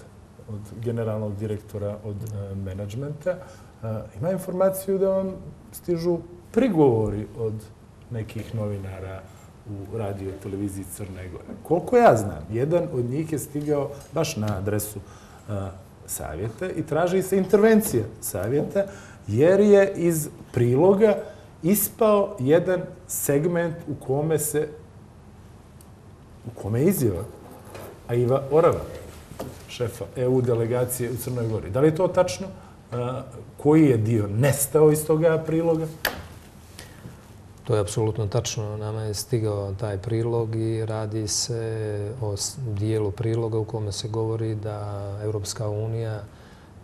od generalnog direktora, od uh, menadžmenta, uh, ima informaciju da vam stižu prigovori od nekih novinara u radio televiziji Crne Gore. Koliko ja znam, jedan od njih je stigao baš na adresu savjeta i traži se intervencija savjeta jer je iz priloga ispao jedan segment u kome se u kome je izjava Aiva Orava, šefa EU delegacije u Crnoj Gori. Da li je to tačno? Koji je dio nestao iz toga priloga? To je apsolutno tačno. Nama je stigao taj prilog i radi se o dijelu priloga u kome se govori da Europska unija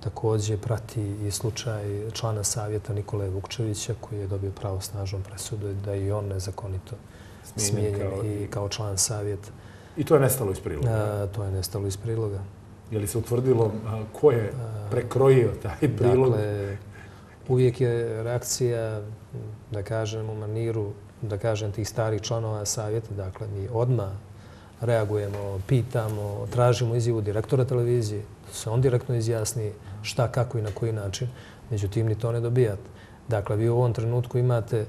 također prati i slučaj člana savjeta Nikole Vukčevića koji je dobio pravo snažnom presudu da i on nezakonito smijenjen i kao član savjeta. I to je nestalo iz priloga? To je nestalo iz priloga. Je li se utvrdilo ko je prekrojio taj prilog? Dakle, uvijek je reakcija, da kažem, u maniru, da kažem, tih starih članova savjeta. Dakle, mi odmah reagujemo, pitamo, tražimo izjavu direktora televizije, da se on direktno izjasni šta, kako i na koji način. Međutim, ni to ne dobijate. Dakle, vi u ovom trenutku imate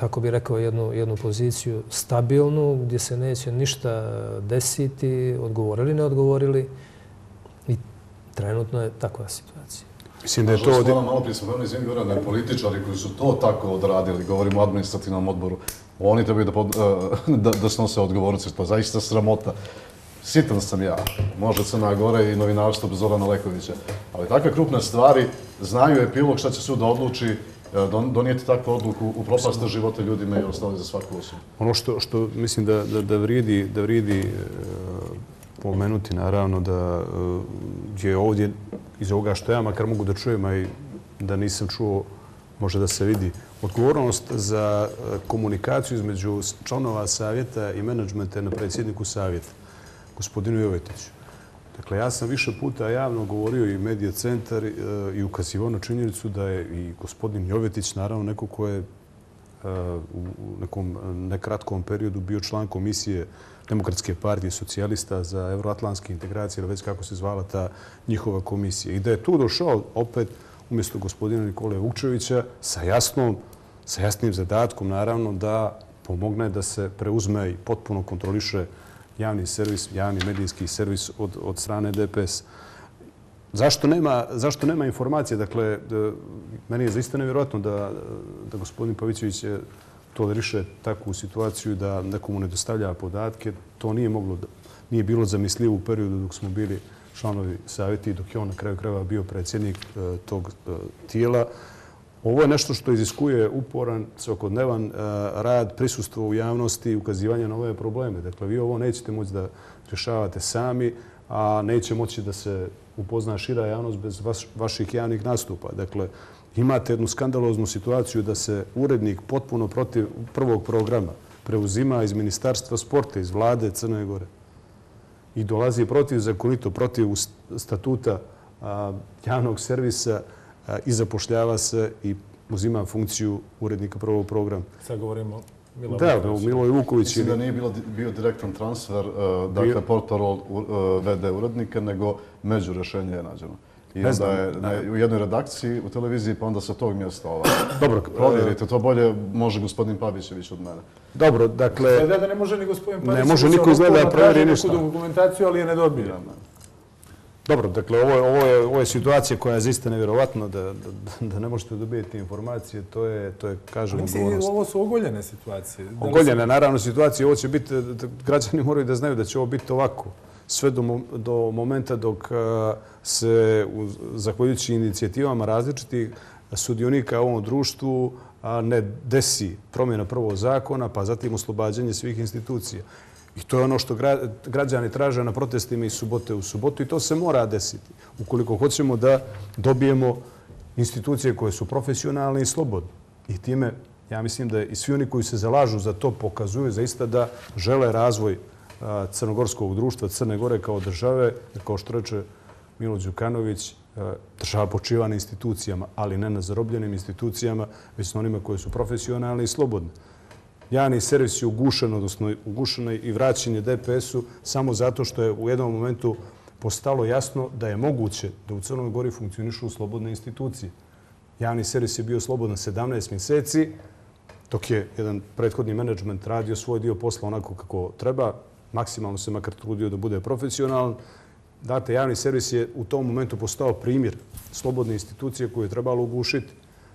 kako bi rekao, jednu, jednu poziciju stabilnu, gdje se neće ništa desiti, odgovorili, ne odgovorili. I trenutno je takva situacija. Mislim da je to... Stvarno, malo prije smo izvijem govorio da političari koji su to tako odradili, govorimo o administrativnom odboru, oni trebaju da, pod, da, da snose odgovornice. To je zaista sramota. Sitan sam ja, može Crna Gore i novinarstvo Zorana Lekovića. Ali takve krupne stvari znaju epilog šta će sud da E, odluči donijeti takvu odluku u propasta života ljudima i ostali za svaku osobu. Ono što, što mislim da, da, da vrijedi, da vrijedi e, pomenuti, naravno, da e, je ovdje iz ovoga što ja makar mogu da čujem, a i da nisam čuo, može da se vidi, odgovornost za e, komunikaciju između članova savjeta i menadžmenta na predsjedniku savjeta, gospodinu Jovetiću. Dakle, ja sam više puta javno govorio i Medija centar e, i ukazivao na činjenicu da je i gospodin Jovetić, naravno, neko ko je e, u nekom e, nekratkom periodu bio član komisije Demokratske partije socijalista za euroatlantske integracije, ili već kako se zvala ta njihova komisija. I da je tu došao opet umjesto gospodina Nikole Vukčevića sa jasnom, sa jasnim zadatkom, naravno, da pomogne da se preuzme i potpuno kontroliše javni servis, javni medijski servis od, od strane DPS. Zašto nema, zašto nema informacije? Dakle, e, meni je zaista nevjerojatno da, da gospodin Pavićević je toleriše takvu situaciju da nekomu ne dostavlja podatke. To nije moglo, nije bilo zamislivo u periodu dok smo bili članovi savjeti, dok je on na kraju krajeva bio predsjednik e, tog e, tijela. Ovo je nešto što iziskuje uporan, svakodnevan e, rad, prisustvo u javnosti i ukazivanje na ove probleme. Dakle, vi ovo nećete moći da rješavate sami, a neće moći da se upozna šira javnost bez vaših javnih nastupa. Dakle, imate jednu skandaloznu situaciju da se urednik potpuno protiv prvog programa preuzima iz Ministarstva sporta, iz vlade Crne Gore i dolazi protiv zakonito, protiv statuta javnog servisa i zapošljava se i uzima funkciju urednika prvog programa. Sad govorimo Milo da, Milo Vuković. Mislim da nije bilo, bio direktan transfer, dakle, portal VD urednika, nego među rešenje je nađeno. I onda je ne, u jednoj redakciji u televiziji, pa onda sa tog mjesta ovaj. Dobro, provjerite, to bolje može gospodin Pavićević od mene. Dobro, dakle... Sada da ne može ni gospodin Pavićević... Ne može niko izgleda da provjeri ništa. neku dokumentaciju, ali je ne dobija. Dobro, dakle, ovo je, ovo je, ovo je situacija koja je zaista nevjerovatna da, da, da ne možete dobiti informacije. To je, to je kažem, odgovornost. Ovo su ogoljene situacije. Ogoljene, naravno, situacije. Ovo će biti, građani moraju da znaju da će ovo biti ovako. sve do, mo- do momenta dok se, zahvaljujući inicijativama različitih sudionika u ovom društvu, ne desi promjena prvog zakona, pa zatim oslobađanje svih institucija. I to je ono što građani traže na protestima i subote u subotu i to se mora desiti. Ukoliko hoćemo da dobijemo institucije koje su profesionalne i slobodne. I time, ja mislim da i svi oni koji se zalažu za to pokazuju zaista da žele razvoj crnogorskog društva, Crne Gore kao države, kao što reče Milo Đukanović, država počiva na institucijama, ali ne na zarobljenim institucijama, već na onima koje su profesionalne i slobodne. Javni servis je ugušen, odnosno ugušeno i i vraćanje DPS-u samo zato što je u jednom momentu postalo jasno da je moguće da u Crnoj Gori funkcionišu slobodne institucije. Javni servis je bio slobodan 17 mjeseci, dok je jedan prethodni menadžment radio svoj dio posla onako kako treba, maksimalno se makar trudio da bude profesionalan. Dakle, javni servis je u tom momentu postao primjer slobodne institucije koju je trebalo ugušiti.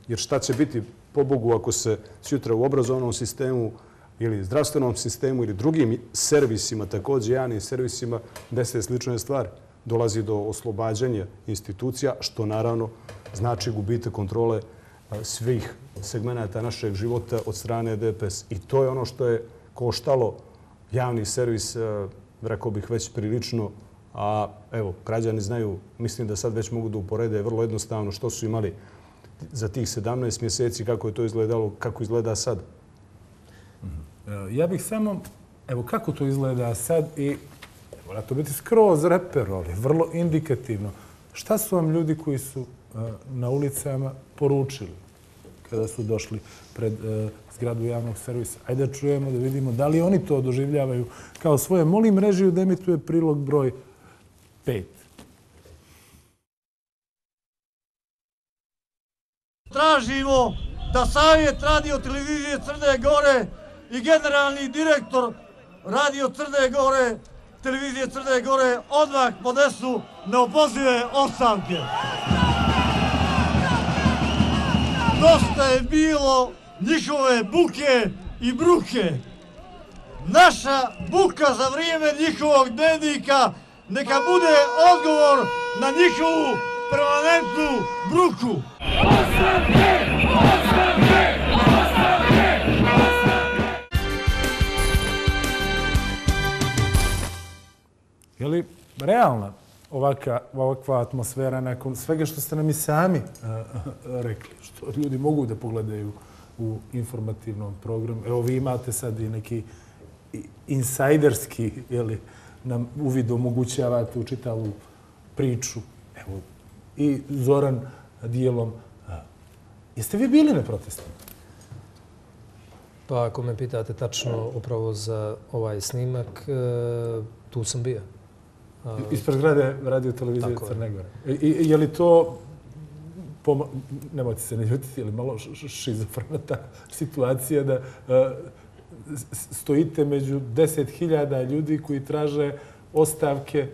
Jer šta će biti po Bogu ako se sutra u obrazovnom sistemu ili zdravstvenom sistemu ili drugim servisima, također javnim servisima, dese slične stvari. Dolazi do oslobađanja institucija, što naravno znači gubite kontrole eh, svih segmenta našeg života od strane DPS. I to je ono što je koštalo javni servis, eh, rekao bih već prilično, a evo, građani znaju, mislim da sad već mogu da uporede vrlo jednostavno što su imali za tih 17 mjeseci, kako je to izgledalo, kako izgleda sad. Mhm. E, ja bih samo, evo kako to izgleda sad i mora to biti skroz reper, ali vrlo indikativno. Šta su vam ljudi koji su e, na ulicama poručili kada su došli pred e, zgradu javnog servisa? Ajde da čujemo, da vidimo da li oni to doživljavaju kao svoje. Molim režiju da emituje prilog broj 5. Tražimo da Savjet radio televizije Crne Gore i generalni direktor radio Crne Gore, televizije Crne Gore odmah ponesu neopozive ostavke. Dosta je bilo njihove buke i bruke. Naša buka za vrijeme njihovog dnevnika neka bude odgovor na njihovu permanentnu bruku. Je li realna ovaka, ovakva atmosfera nakon svega što ste nam i sami e, rekli, što ljudi mogu da pogledaju u informativnom programu. Evo vi imate sad i neki insajderski, je li, nam uvid omogućavate u čitavu priču. I Zoran dijelom. Jeste vi bili na protestima? Pa ako me pitate tačno upravo za ovaj snimak, e, tu sam bio. Ispred zgrade radio televizije. Crne Gore. I, je li to, nemojte se ne ljutiti, je li malo šizofrena ta situacija da e, stojite među 10.000 ljudi koji traže ostavke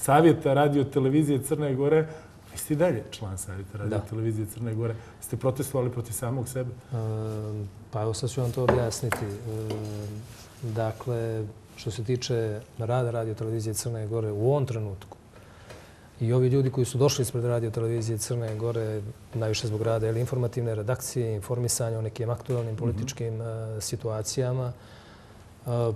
savjeta radio televizije Crne Gore, vi ste i dalje član savjeta radio Da. televizije Crne Gore. Ste protestovali protiv samog sebe? e, Pa evo sad ću vam to objasniti. E, Dakle, što se tiče rada radio televizije Crne Gore u ovom trenutku, I ovi ljudi koji su došli ispred radio televizije Crne Gore, najviše zbog rada ili informativne redakcije, informisanja o nekim aktualnim političkim e, situacijama, e, p- Uh,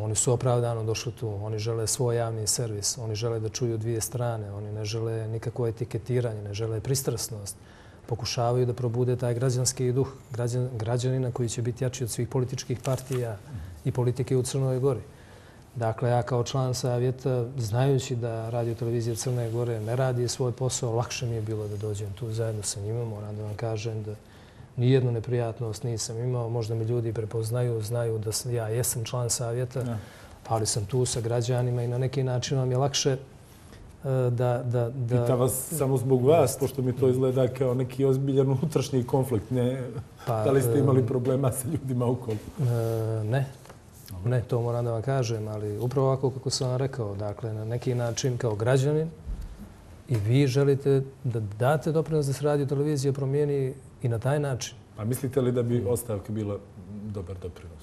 oni su opravdano došli tu. Oni žele svoj javni servis, oni žele da čuju dvije strane, oni ne žele nikakvo etiketiranje, ne žele pristrasnost. Pokušavaju da probude taj građanski duh građan, građanina koji će biti jači od svih političkih partija i politike u Crnoj Gori. Dakle, ja kao član savjeta, znajući da radio televizija Crne Gore ne radi svoj posao, lakše mi je bilo da dođem tu zajedno sa njima. Moram da vam kažem da nijednu neprijatnost nisam imao. Možda me ljudi prepoznaju, znaju da ja jesam član savjeta, ali sam tu sa građanima i na neki način vam je lakše e, da... da, da Pitam vas samo zbog vas, pošto mi to izgleda kao neki ozbiljan unutrašnji konflikt. Ne, Pa, da li ste imali em, problema sa ljudima okolo? E, ne. Ne, to moram da vam kažem, ali upravo ovako kako sam vam rekao, dakle, na neki način kao građanin i vi želite da date doprinos da se radio televizija promijeni i na taj način. Pa mislite li da bi ostavka bila dobar doprinos?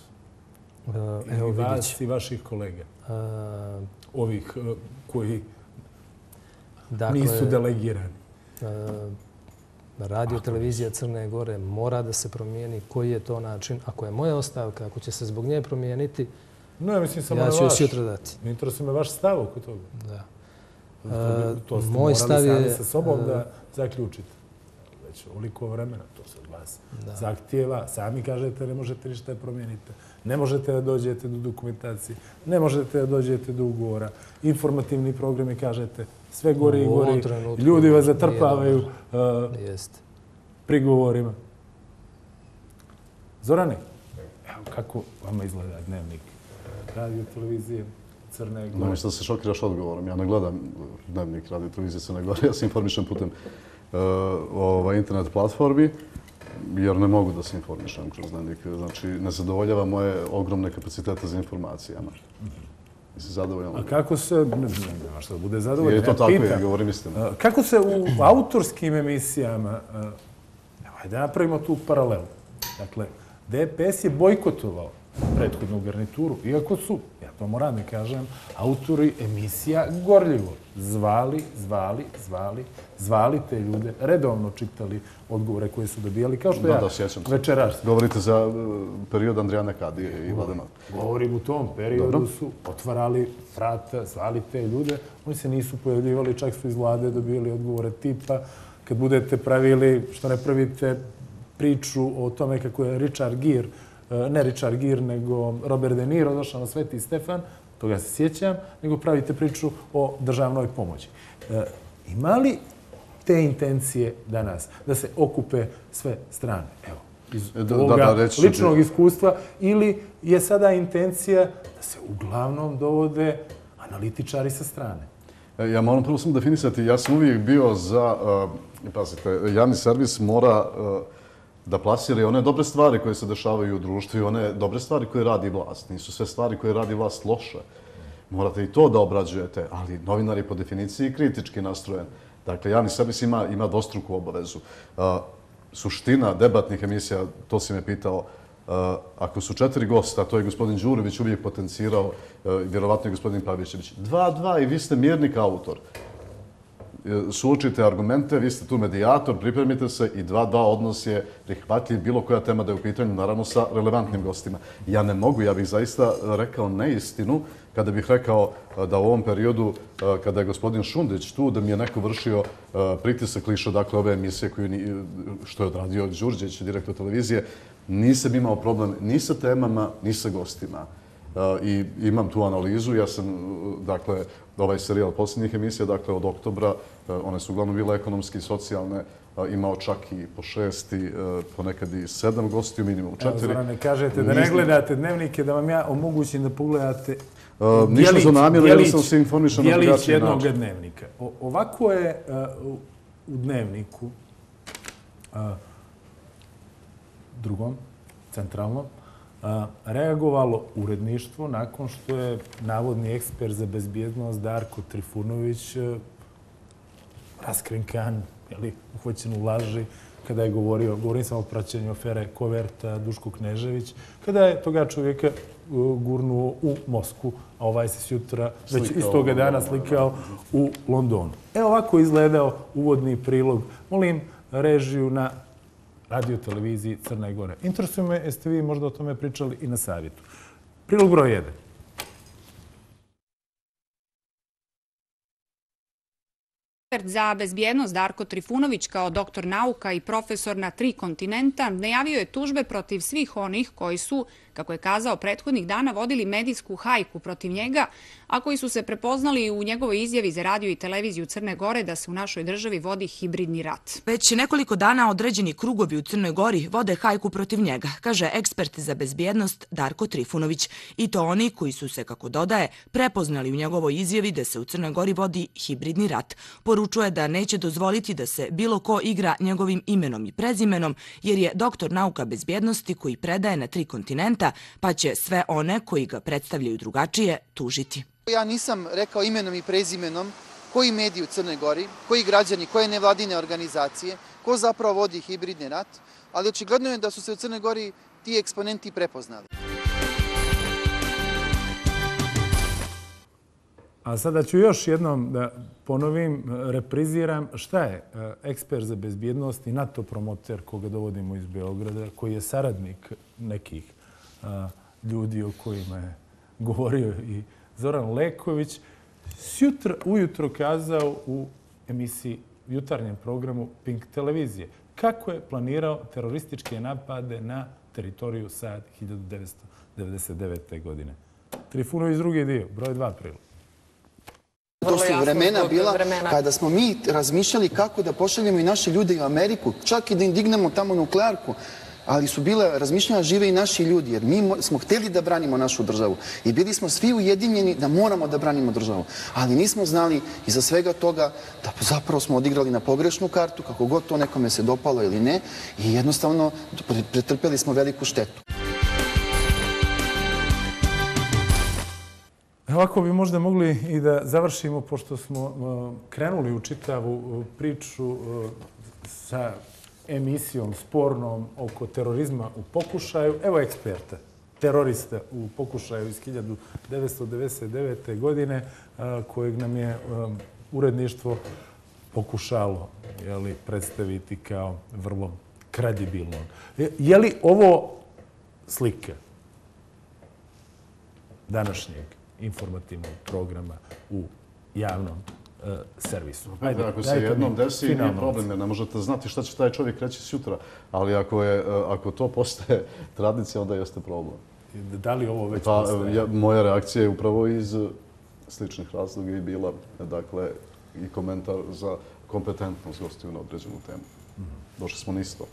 E, evo I vas i vaših kolega. E, Ovih e, koji Dakle, nisu delegirani. radio televizija Crne Gore mora da se promijeni. Koji je to način? Ako je moja ostavka, ako će se zbog nje promijeniti, No, ja mislim samo ja ću još jutra dati. Ne interesuje me vaš stav oko toga. Da. To, to ste moj morali stav je, sami sa sobom da zaključite. Već ovoliko vremena to se od vas Da. zahtijeva. Sami kažete ne možete ništa da promijenite. Ne možete da dođete do dokumentacije. Ne možete da dođete do ugovora. Informativni programi kažete sve gori i gori. trenutku Ljudi vas zatrpavaju uh, prigovorima. Zorane, evo kako vama izgleda dnevnik radio, televizije, Crne Gore? Nemoj što se šokiraš odgovorom. Ja ne gledam dnevnik radio televizije Crne Gore. Ja se informišem putem uh, ovaj, internet platformi jer ne mogu da se informišem kroz dnevnik. Znači, ne zadovoljava moje ogromne kapacitete za informacijama. Jesi zadovoljan? A kako se, ne, nema što da bude zadovoljno, Je to tako, ja govorim istinu. a, kako se u autorskim emisijama, a, evo, ajde da napravimo tu paralelu. Dakle, DPS je bojkotovao prethodnu garnituru, iako su, ja to moram da kažem, autori emisija gorljivo zvali, zvali, zvali, zvali te ljude, redovno čitali odgovore koje su dobijali, kao što Da, ja da, sjećam se. večeras Govorite za uh, period Andrijana Kadije i Vladana. Govorim u tom periodu Dobro. su otvarali vrata, zvali te ljude. Oni se nisu pojavljivali, čak su iz vlade dobili odgovore tipa kad budete pravili, što ne pravite, priču o tome kako je Richard Gere, eh, ne Richard Gere, nego Robert De Niro došao na Sveti Stefan, toga se sjećam, nego pravite priču o državnoj pomoći. Eh, Ima li te intencije danas da se okupe sve strane? Evo, iz E, da- ovoga da, da, reći ću ti. ličnog iskustva ili je sada intencija da se uglavnom dovode analitičari sa strane? E, Ja moram prvo samo definisati, ja sam uvijek bio za, uh, pazite, javni servis mora uh, da plasira one dobre stvari koje se dešavaju u društvu i one dobre stvari koje radi vlast. Nisu sve stvari koje radi vlast loše. Morate i to da obrađujete, ali novinar je po definiciji kritički nastrojen. Dakle, javni servis ima, ima dvostruku obavezu. Uh, suština debatnih emisija, to si me pitao, Uh, ako su četiri gosta, to je gospodin Đurović uvijek potencirao, uh, vjerovatno i gospodin Pavićević, dva, dva i vi ste mjernik autor. E, suočite argumente, vi ste tu medijator, pripremite se i dva, dva odnos je prihvatljiv bilo koja tema da je u pitanju, naravno sa relevantnim gostima. Ja ne mogu, ja bih zaista rekao neistinu kada bih rekao e, da u ovom periodu, e, kada je gospodin Šundić tu, da mi je neko vršio pritisak lišo, dakle, ove emisije koju ni, što je odradio Đurđević, direktor televizije, nisam imao problem ni sa temama, ni sa gostima. Uh, i imam tu analizu. Ja sam, dakle, ovaj serijal posljednjih emisija, dakle, od oktobra, uh, one su uglavnom bile ekonomski i socijalne, uh, imao čak i po šest i uh, ponekad i sedam gostiju, minimum Evo, četiri. Zorane, kažete da ne gledate dnevnike, da vam ja omogućim da pogledate Uh, ništa za namjeru, jer sam se informišan na dijelić drugačiji jednog način. dnevnika. O, ovako je uh, u, dnevniku uh, drugom, centralnom, reagovalo uredništvo nakon što je navodni ekspert za bezbjednost Darko Trifunović uh, raskrinkan, jeli, uhvaćen u laži, kada je govorio, govorim sam o praćenju afere Koverta, Duško Knežević, kada je toga čovjeka uh, gurnuo u Mosku, a ovaj se sjutra već istoga u dana slikao u Londonu. E ovako izgledao uvodni prilog. Molim režiju na radio televiziji Crne Gore. Interesuje me, jeste vi možda o tome pričali i na savjetu. Prilog broj 1. Ekspert za bezbjednost Darko Trifunović kao doktor nauka i profesor na tri kontinenta najavio je tužbe protiv svih onih koji su, kako je kazao prethodnih dana, vodili medijsku hajku protiv njega, a koji su se prepoznali u njegovoj izjavi za radio i televiziju Crne Gore da se u našoj državi vodi hibridni rat. Već nekoliko dana određeni krugovi u Crnoj Gori vode hajku protiv njega, kaže ekspert za bezbjednost Darko Trifunović. I to oni koji su se, kako dodaje, prepoznali u njegovoj izjavi da se u Crnoj Gori vodi hibridni rat. Poručuje da neće dozvoliti da se bilo ko igra njegovim imenom i prezimenom, jer je doktor nauka bezbjednosti koji predaje na tri kontinenta, lica, pa će sve one koji ga predstavljaju drugačije tužiti. Ja nisam rekao imenom i prezimenom koji mediji u Crnoj Gori, koji građani, koje nevladine organizacije, ko zapravo vodi hibridni rat, ali očigledno je da su se u Crnoj Gori ti eksponenti prepoznali. A sada ću još jednom da ponovim, repriziram šta je e, ekspert za bezbjednost i NATO promoter koga dovodimo iz Beograda, koji je saradnik nekih ljudi o kojima je govorio i Zoran Leković, sjutra ujutro kazao u emisiji jutarnjem programu Pink televizije kako je planirao terorističke napade na teritoriju sad 1999. godine. Trifunović drugi dio, broj 2 aprila. To su vremena bila kada smo mi razmišljali kako da pošaljemo i naše ljude u Ameriku, čak i da im dignemo tamo nuklearku, ali su bile razmišljanja žive i naši ljudi, jer mi smo hteli da branimo našu državu i bili smo svi ujedinjeni da moramo da branimo državu, ali nismo znali iza svega toga da zapravo smo odigrali na pogrešnu kartu, kako god to nekome se dopalo ili ne, i jednostavno pretrpeli smo veliku štetu. Ovako bi možda mogli i da završimo, pošto smo eh, krenuli u čitavu eh, priču eh, sa emisijom spornom oko terorizma u pokušaju. Evo eksperta, terorista u pokušaju iz 1999. godine, kojeg nam je uredništvo pokušalo predstaviti kao vrlo kredibilnog. Je li ovo slika današnjeg informativnog programa u javnom servisu. Ajde, ako se jednom desi, nije problem, jer ne možete znati šta će taj čovjek reći sutra, ali ako, je, e, ako to postaje tradicija, onda jeste problem. Da li ovo već pa, postaje? Ja, moja reakcija je upravo iz sličnih razloga i bila dakle, i komentar za kompetentnost gostiju na određenu temu. Mhm. Došli smo nisto.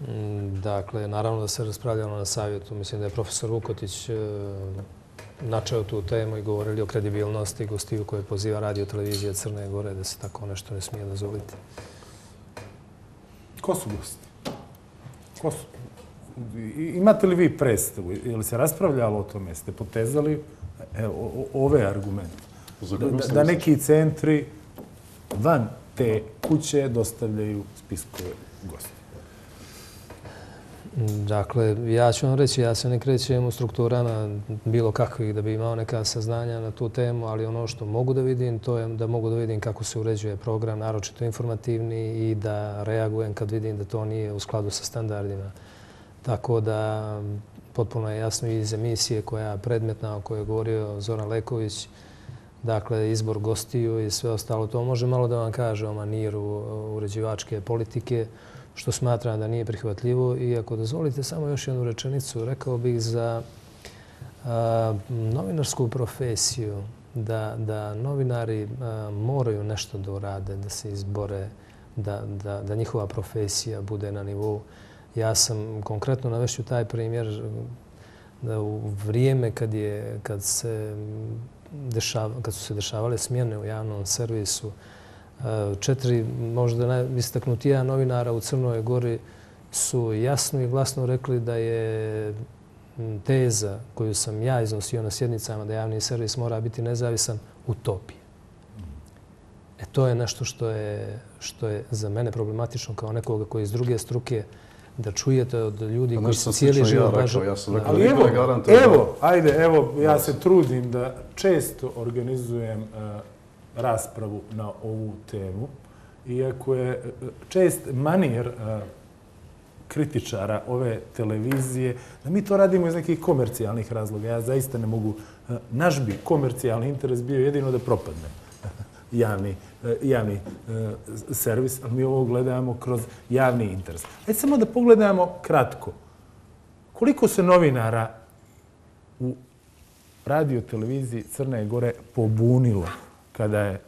Mm, dakle, naravno da se raspravljalo na savjetu. Mislim da je profesor Vukotić e, načeo tu temu i govorili o kredibilnosti gostiju koje poziva radio televizije Crne Gore da se tako nešto ne smije dozvoliti. Ko su gosti? Ko su? Imate li vi predstavu? Je li se raspravljalo o tome? Jeste potezali ove argumente? Da neki centri van te kuće dostavljaju spiskove gosti. Dakle, ja ću vam reći, ja se ne krećem u strukturama bilo kakvih da bi imao neka saznanja na tu temu, ali ono što mogu da vidim, to je da mogu da vidim kako se uređuje program, naročito informativni, i da reagujem kad vidim da to nije u skladu sa standardima. Tako da, potpuno je jasno iz emisije koja je predmetna o kojoj je govorio Zoran Leković, dakle, izbor gostiju i sve ostalo, to može malo da vam kaže o maniru uređivačke politike, što smatram da nije prihvatljivo. I ako dozvolite samo još jednu rečenicu, rekao bih za novinarsku profesiju da, da novinari moraju nešto da urade, da se izbore, da, da, da njihova profesija bude na nivou. Ja sam konkretno navešću taj primjer da u vrijeme kad, je, kad, se dešava, kad su se dešavale smjene u javnom servisu, četiri možda najistaknutija novinara u Crnoj Gori su jasno i glasno rekli da je teza koju sam ja iznosio na sjednicama da javni servis mora biti nezavisan utopija. E to je nešto što je, što je za mene problematično kao nekoga koji iz druge struke da čujete od ljudi koji su cijeli život... Ja, ja sam rekao, Ali evo, evo, ajde, evo, ja se trudim da često organizujem raspravu na ovu temu. Iako je e, čest manir e, kritičara ove televizije, da mi to radimo iz nekih komercijalnih razloga. Ja zaista ne mogu... E, naš bi komercijalni interes bio jedino da propadne javni, javni servis, ali mi ovo gledamo kroz javni interes. Hajde samo da pogledamo kratko. Koliko se novinara u radio televiziji Crne Gore pobunilo kada je,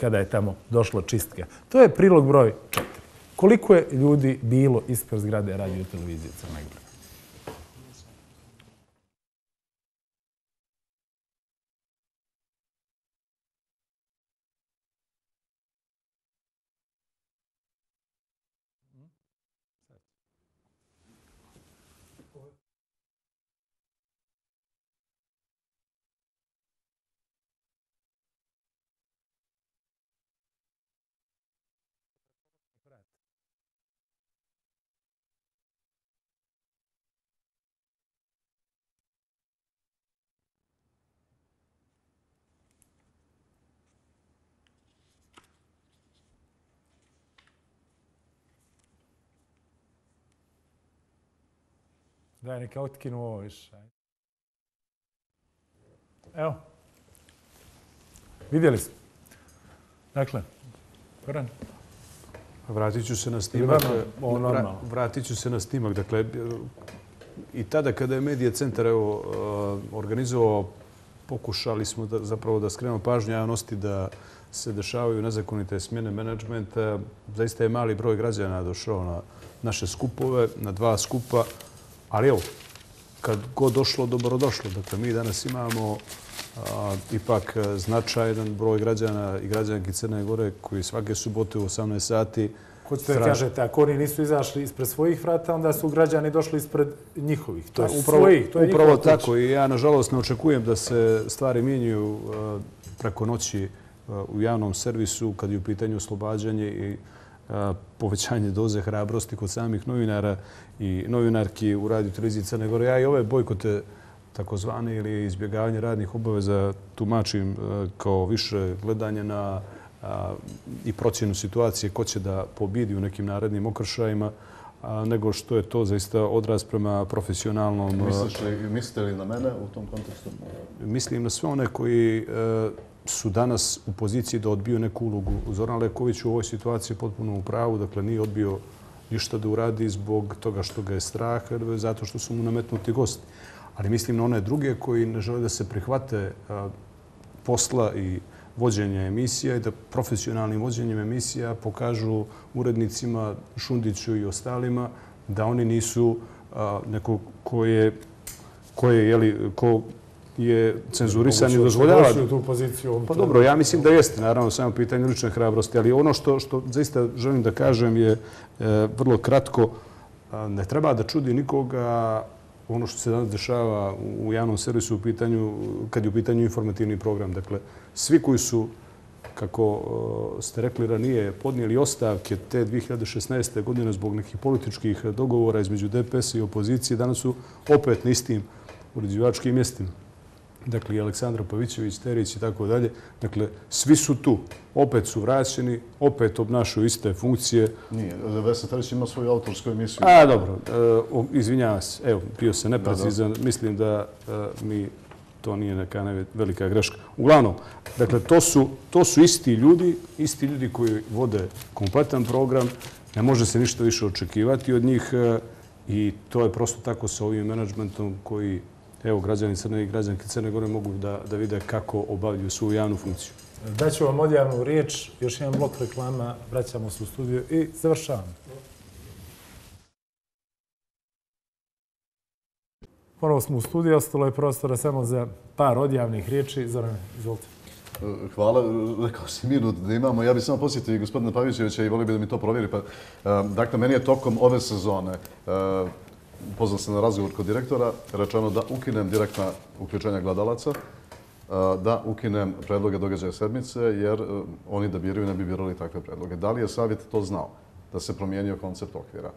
kada je tamo došlo čistka. To je prilog broj četiri. Koliko je ljudi bilo ispred zgrade radio televizije Crne Gore? Daj, neka otkinu ovo više. Evo. Vidjeli smo. Dakle, Goran. Vratit ću se na snimak. Vratit ću se na snimak. Dakle, i tada kada je Medija centar evo, organizovao, pokušali smo da, zapravo da skrenemo pažnju javnosti da se dešavaju nezakonite smjene menadžmenta. Zaista je mali broj građana došao na naše skupove, na dva skupa. Ali evo, kad god došlo, dobro došlo. Dakle, mi danas imamo ipak značajan broj građana i građanki Crne Gore koji svake subote u 18 sati Hoćete da kažete, ako oni nisu izašli ispred svojih vrata, onda su građani došli ispred njihovih. To je upravo, svojih, to je Upravo tako i ja, nažalost, ne očekujem da se stvari mijenjuju preko noći u javnom servisu kad je u pitanju oslobađanje i povećanje doze hrabrosti kod samih novinara i novinarki u radiju televiziji Crne Gore. Ja i ove bojkote takozvane ili izbjegavanje radnih obaveza tumačim kao više gledanje na i procjenu situacije ko će da pobidi u nekim narednim okršajima, nego što je to zaista odraz prema profesionalnom... Mislite li na mene u tom kontekstu? Mislim na sve one koji e, su danas u poziciji da odbiju neku ulogu. Zoran Leković u ovoj situaciji je potpuno u pravu, dakle nije odbio ništa da uradi zbog toga što ga je strah, zato što su mu nametnuti gosti. Ali mislim na one druge koji ne žele da se prihvate posla i vođenja emisija i da profesionalnim vođenjem emisija pokažu urednicima Šundiću i ostalima da oni nisu neko ko je ko je, jeli, ko je cenzurisan i dozvoljava. tu poziciju. Pa dobro, ja mislim da jeste, naravno, samo pitanje lične hrabrosti, ali ono što, što zaista želim da kažem je e, vrlo kratko, ne treba da čudi nikoga ono što se danas dešava u javnom servisu u pitanju, kad je u pitanju informativni program. Dakle, svi koji su, kako ste rekli ranije, podnijeli ostavke te 2016. godine zbog nekih političkih dogovora između DPS i opozicije, danas su opet na istim uređivačkim mjestima dakle i Aleksandra Pavićević, Terić i tako dalje. Dakle, svi su tu, opet su vraćeni, opet obnašaju iste funkcije. Nije, Vesa Terić ima svoju autorsku emisiju. A, dobro, e, izvinjavam se, evo, bio se neprecizan, mislim da e, mi to nije neka velika greška. Uglavnom, dakle, to su, to su isti ljudi, isti ljudi koji vode kompletan program, ne može se ništa više očekivati od njih e, i to je prosto tako sa ovim menadžmentom koji evo, građani Crne i građanke Crne Gore mogu da, da vide kako obavljaju svoju javnu funkciju. Daću vam odjavnu riječ, još jedan blok reklama, vraćamo se u studiju i završavamo. Ponovo smo u studiju, ostalo je prostora samo za par odjavnih riječi. Zorane, izvolite. Hvala. Rekao si minut da imamo. Ja bih samo posjetio i gospodina Pavićevića i volio bih da mi to provjeri. Pa, dakle, meni je tokom ove sezone pozvan se na razgovor kod direktora, rečeno da ukinem direktna uključenja gledalaca, e, da ukinem predloge događaja sedmice, jer e, oni da biraju ne bi birali takve predloge. Da li je savjet to znao da se promijenio koncept okvira?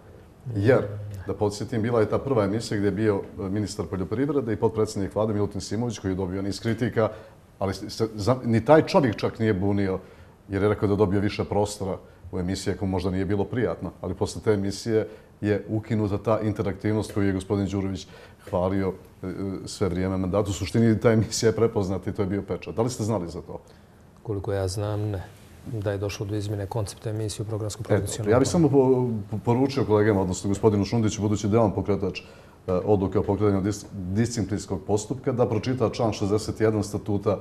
Jer, da podsjetim, bila je ta prva emisija gdje je bio e, ministar poljoprivrede i potpredsjednik vlade Milutin Simović koji je dobio niz kritika, ali ni taj čovjek čak nije bunio jer je rekao da dobio više prostora u emisiji, ako možda nije bilo prijatno. Ali posle te emisije je ukinuta ta interaktivnost koju je gospodin Đurović hvalio e, sve vrijeme mandatu. U suštini ta emisija je prepoznata i to je bio pečat. Da li ste znali za to? Koliko ja znam, ne. Da je došlo do izmjene koncepta emisije u programskom produkcijom. Ja bih samo poručio kolegama, odnosno gospodinu Šundiću, budući da je on pokretač e, odluke o pokretanju disciplinskog postupka, da pročita član 61 statuta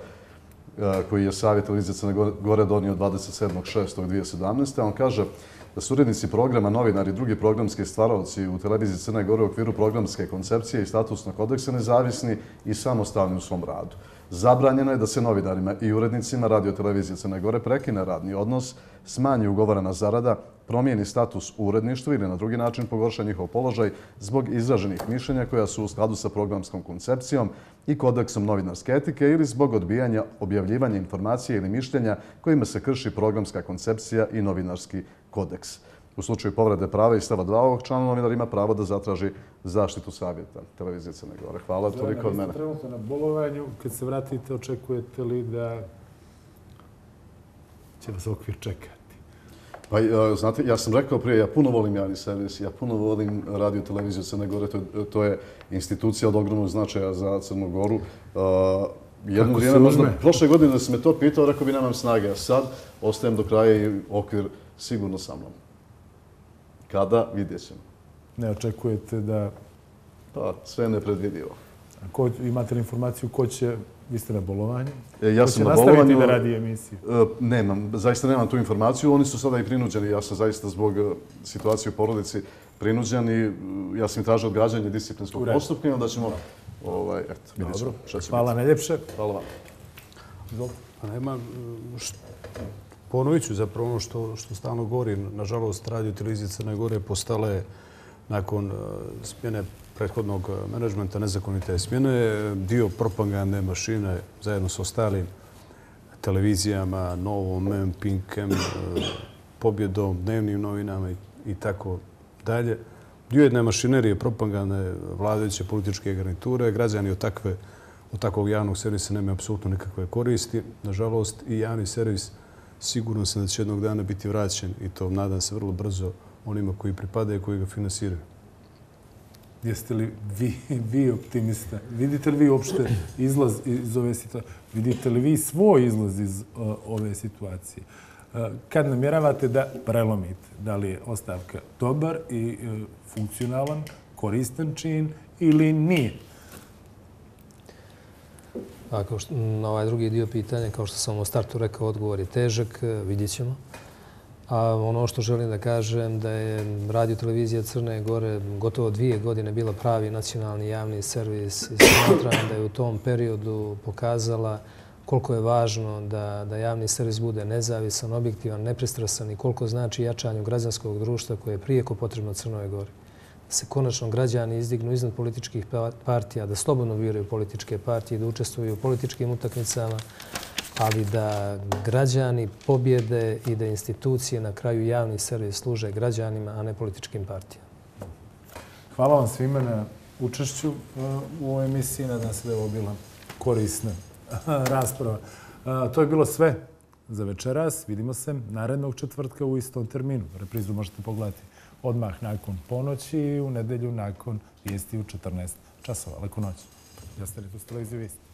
e, koji je Savjet televizije Crne Gore donio 27.6.2017. On kaže da su urednici programa, novinari i drugi programski stvaravci u televiziji Crne Gore u okviru programske koncepcije i statusnog kodeksa nezavisni i samostalni u svom radu. Zabranjeno je da se novinarima i urednicima radio televizije Crne Gore prekine radni odnos, smanji ugovorena zarada, promijeni status u uredništvu ili na drugi način pogorša njihov položaj zbog izraženih mišljenja koja su u skladu sa programskom koncepcijom i kodeksom novinarske etike ili zbog odbijanja objavljivanja informacije ili mišljenja kojima se krši programska koncepcija i novinarski kodeks. U slučaju povrede prava i stava dva ovog člana novinar ima pravo da zatraži zaštitu savjeta televizije Crne Gore. Hvala, toliko od mene. Trenutno na bolovanju, kad se vratite, očekujete li da će vas okvir čekati? Pa, znate, ja sam rekao prije, ja puno volim javni servis, ja puno volim radio televiziju Crne Gore, to, to je institucija od ogromnog značaja za Crnu Goru. Uh, jedno vrijeme, možda, prošle godine da sam me to pitao, rekao bi nemam snage, a sad ostajem do kraja i okvir sigurno sa mnom. Kada, vidjet ćemo. Ne očekujete da... Pa, sve je nepredvidivo. A ko, imate li informaciju ko će Vi ste na bolovanju? E, ja sam na bolovanju. da radi emisiju? E, nemam, zaista nemam tu informaciju. Oni su sada i prinuđeni. Ja sam zaista zbog e, situacije u porodici prinuđen i ja sam i tražio odgađanje disciplinskog postupka i onda ćemo... Ovaj, eto, vidjet ćemo. Hvala najljepše. Hvala vam. Pa nema, ponovit ću zapravo ono što, što stalno govorim. Nažalost, radio televizije Crne Gore postale nakon smjene prethodnog eh, menadžmenta nezakonite smjene, dio propagande mašine zajedno sa ostalim televizijama, Novom, Pinkem, eh, Pobjedom, dnevnim novinama i tako dalje. Dio jedne mašinerije propagande vladajuće političke garniture. Građani od, takve, od takvog javnog servisa nema apsolutno nikakve koristi. Nažalost, i javni servis sigurno se da će jednog dana biti vraćen i to nadam se vrlo brzo onima koji pripadaju i koji ga finansiraju. Jeste li vi, vi optimista? Vidite li vi uopšte izlaz iz ove situacije? Vidite li vi svoj izlaz iz uh, ove situacije? Uh, kad namjeravate da prelomite, da li je ostavka dobar i uh, funkcionalan, koristan čin ili nije? Ako što, na ovaj drugi dio pitanja, kao što sam u startu rekao, odgovor je težak, e, vidjet ćemo. A ono što želim da kažem da je radio televizija Crne Gore gotovo dvije godine bila pravi nacionalni javni servis i smatram da je u tom periodu pokazala koliko je važno da, da javni servis bude nezavisan, objektivan, nepristrasan i koliko znači jačanju građanskog društva koje je prijeko potrebno Crnoj Gori. Da se konačno građani izdignu iznad političkih pa- partija, da slobodno biraju političke partije, da učestvuju u političkim utakmicama, ali da građani pobjede i da institucije na kraju javni servis služe građanima, a ne političkim partijama. Hvala vam svima na učešću e, u ovoj emisiji. Nadam se da je ovo bila korisna e, rasprava. E, to je bilo sve za večeras. Vidimo se narednog četvrtka u istom terminu. Reprizu možete pogledati odmah nakon ponoći i u nedelju nakon vijesti u 14 časova. Leku noć. Ja ste li tu televiziju vijesti?